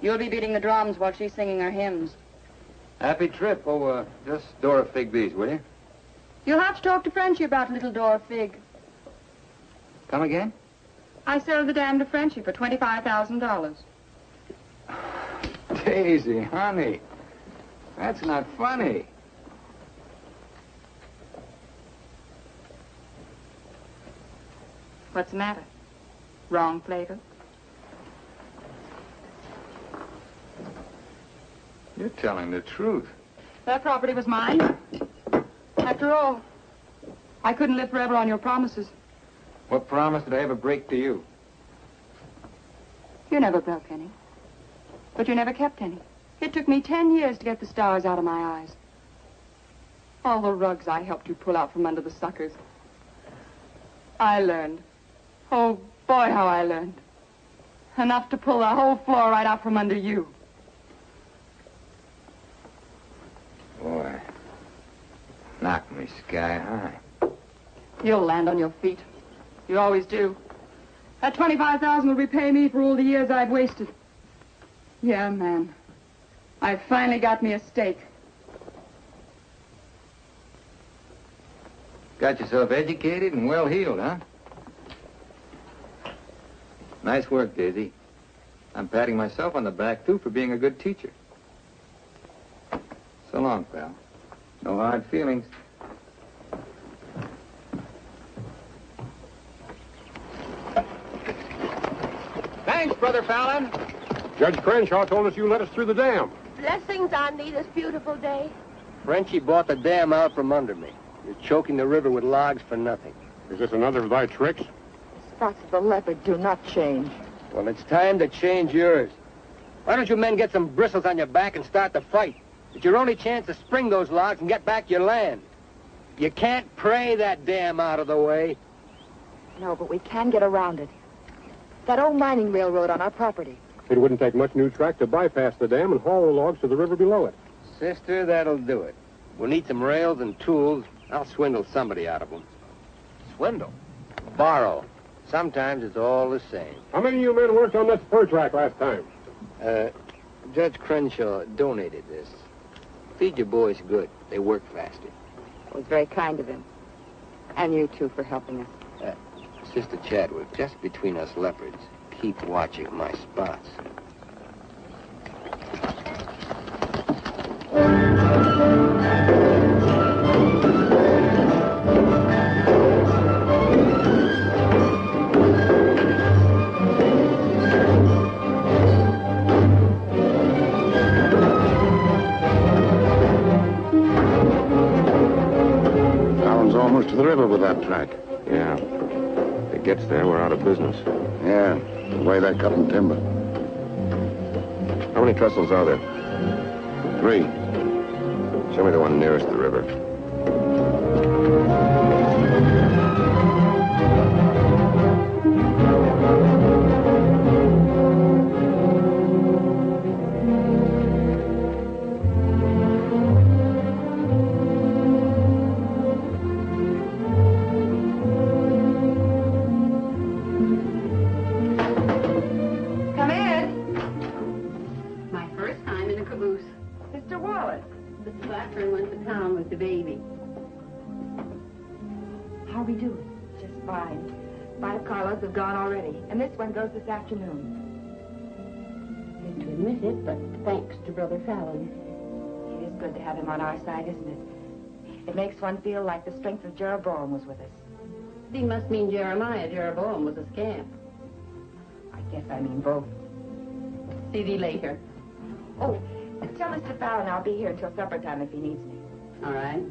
You'll be beating the drums while she's singing her hymns. Happy trip. Oh, uh, just Dora Fig these, will you? You'll have to talk to Frenchy about little Dora Fig. Come again? I sold the dam to Frenchy for $25,000. Daisy, honey. That's not funny. What's the matter? Wrong flavor? You're telling the truth. That property was mine. After all, I couldn't live forever on your promises. What promise did I ever break to you? You never broke any. But you never kept any. It took me ten years to get the stars out of my eyes. All the rugs I helped you pull out from under the suckers. I learned. Oh, boy, how I learned. Enough to pull the whole floor right out from under you. Boy. Knocked me sky high. You'll land on your feet. You always do. That 25000 will repay me for all the years I've wasted. Yeah, man. I finally got me a stake. Got yourself educated and well heeled, huh? Nice work, Daisy. I'm patting myself on the back, too, for being a good teacher. So long, pal. No hard feelings. Thanks, Brother Fallon. Judge Crenshaw told us you let us through the dam. Blessings on thee this beautiful day. Frenchy bought the dam out from under me. You're choking the river with logs for nothing. Is this another of thy tricks? The spots of the leopard do not change. Well, it's time to change yours. Why don't you men get some bristles on your back and start the fight? It's your only chance to spring those logs and get back your land. You can't pray that dam out of the way. No, but we can get around it. That old mining railroad on our property. It wouldn't take much new track to bypass the dam and haul the logs to the river below it. Sister, that'll do it. We'll need some rails and tools. I'll swindle somebody out of them. Swindle? Borrow. Sometimes it's all the same. How many of you men worked on that spur track last time? Uh, Judge Crenshaw donated this. Feed your boys good. They work faster. It was very kind of him. And you, too, for helping us. Uh, Sister Chadwick, just between us leopards, keep watching my spots. To the river with that track. Yeah. If it gets there, we're out of business. Yeah, way they're cutting timber. How many trestles are there? Three. Show me the one nearest the river. Goes this afternoon. Hate to admit it, but thanks to Brother Fallon. It is good to have him on our side, isn't it? It makes one feel like the strength of Jeroboam was with us. Thee must mean Jeremiah. Jeroboam was a scamp. I guess I mean both. See thee later. Oh, tell Mr. Fallon I'll be here until supper time if he needs me. All right.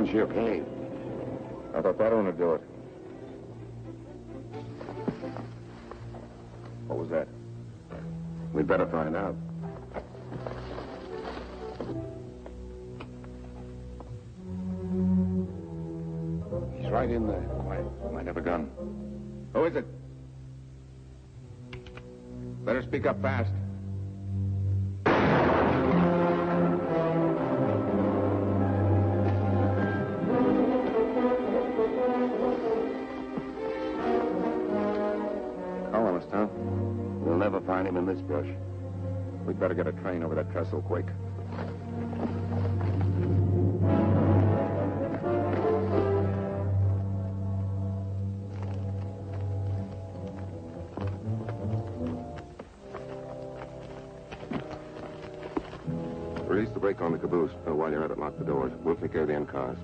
Next one's your cave. I thought that would do it. What was that? We'd better find out. He's right in there. Quiet. Might have a gun. Who is it? Better speak up fast. We'd better get a train over that trestle quick. Release the brake on the caboose. Uh, while you're at it, lock the doors. We'll take care of the end cars.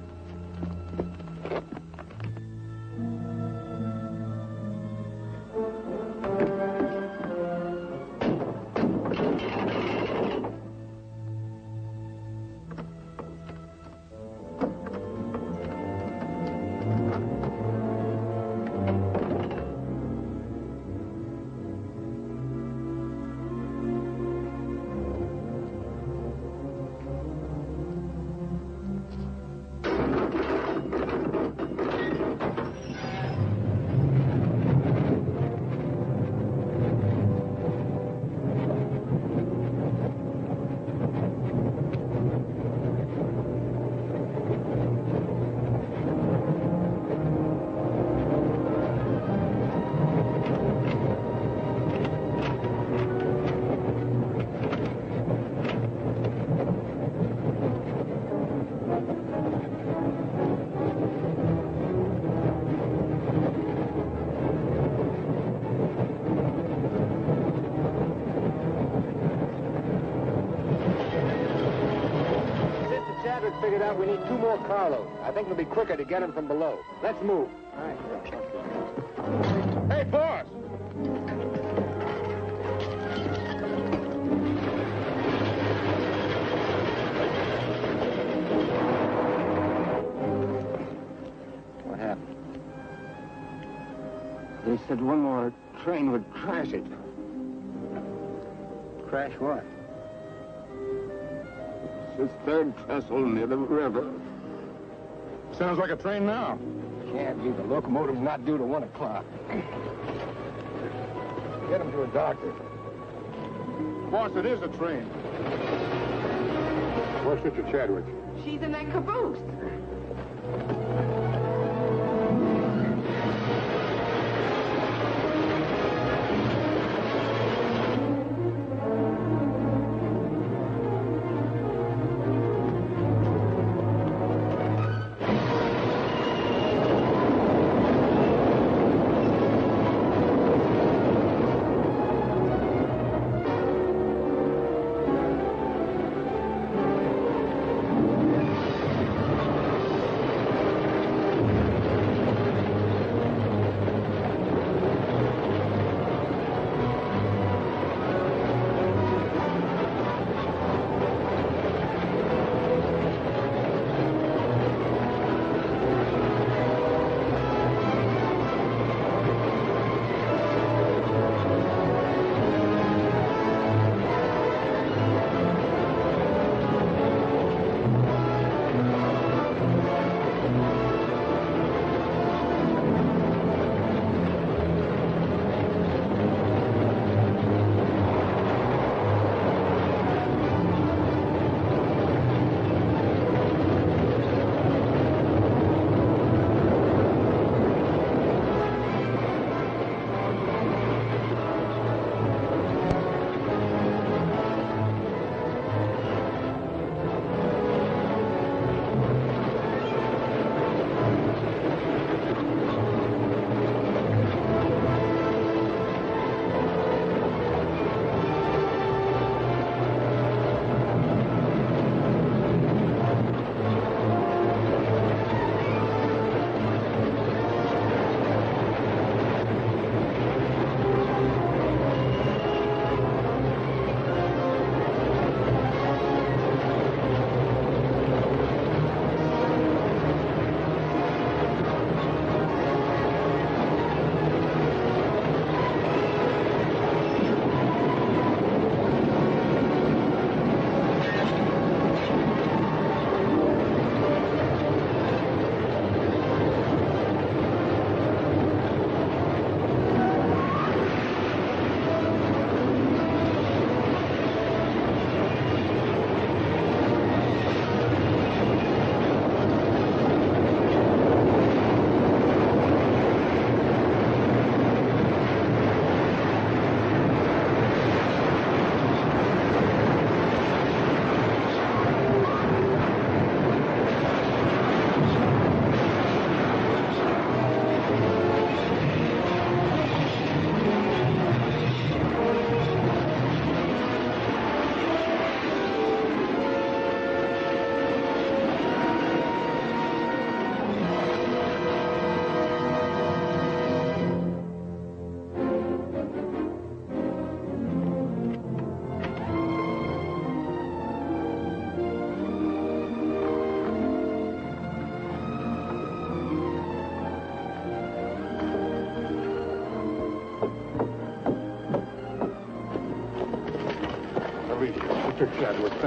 Figured out we need two more carloads. I think it'll be quicker to get them from below. Let's move. Hey, boss! What happened? They said one more train would crash it. Crash what? It's the third trestle near the river. Sounds like a train now. Can't be. The locomotive's not due to one o'clock. Get him to a doctor. Boss, it is a train. Where's Sister Chadwick? She's in that caboose.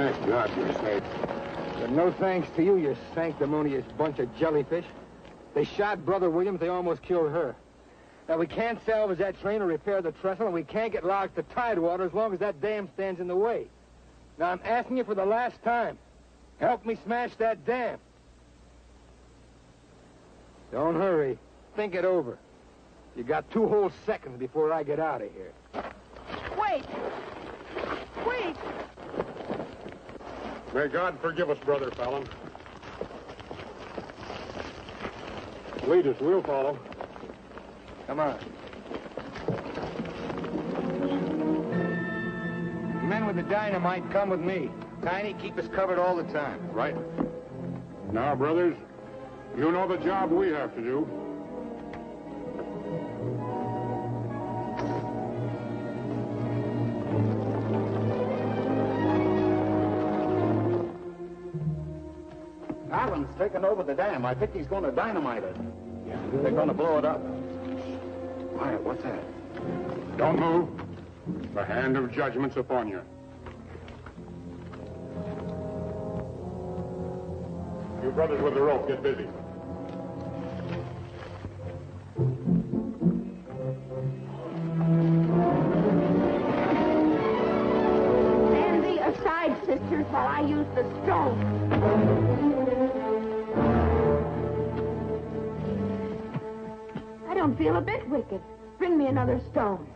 Thank God you're safe. But no thanks to you, you sanctimonious bunch of jellyfish. They shot Brother Williams. They almost killed her. Now, we can't salvage that train or repair the trestle, and we can't get locked to Tidewater as long as that dam stands in the way. Now, I'm asking you for the last time. Help me smash that dam. Don't hurry. Think it over. You got two whole seconds before I get out of here. Wait! Wait! May God forgive us, Brother Fallon. Lead us, we'll follow. Come on. Men with the dynamite come with me. Tiny, keep us covered all the time. Right. Now, brothers, you know the job we have to do. Taken over the dam. I think he's going to dynamite it. Yeah. They're going to blow it up. Quiet, what's that? Don't move. The hand of judgment's upon you. You brothers with the rope, get busy. Stand thee aside, sisters, while I use the stone. Feel a bit wicked. Bring me another stone.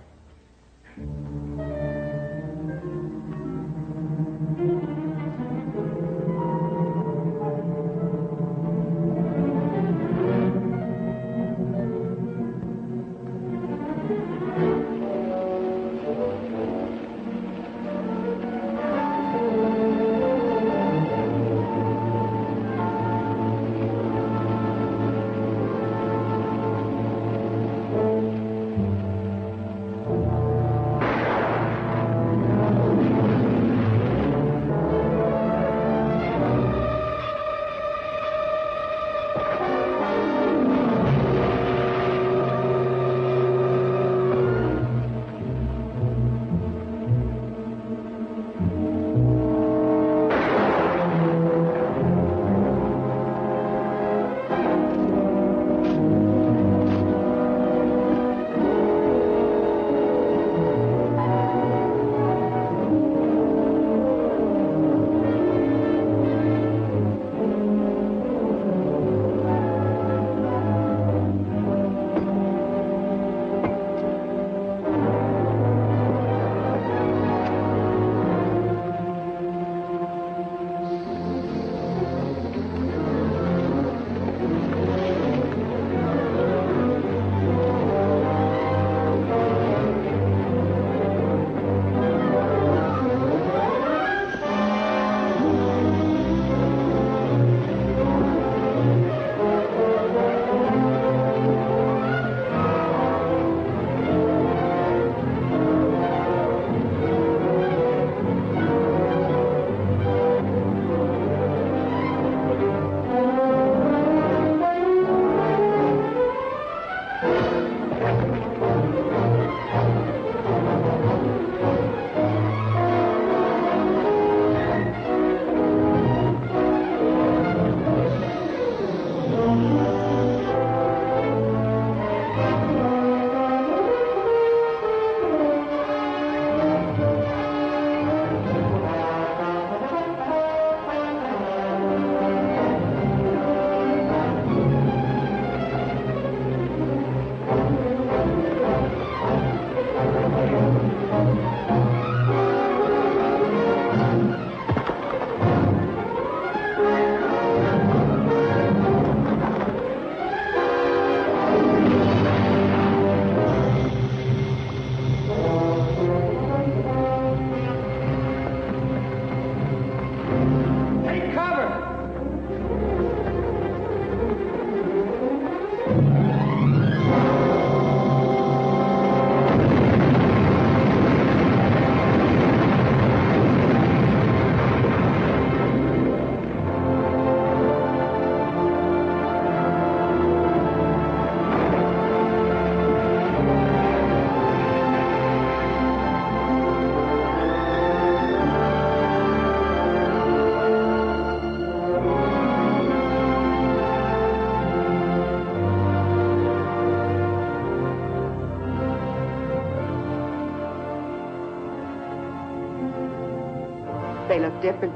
Different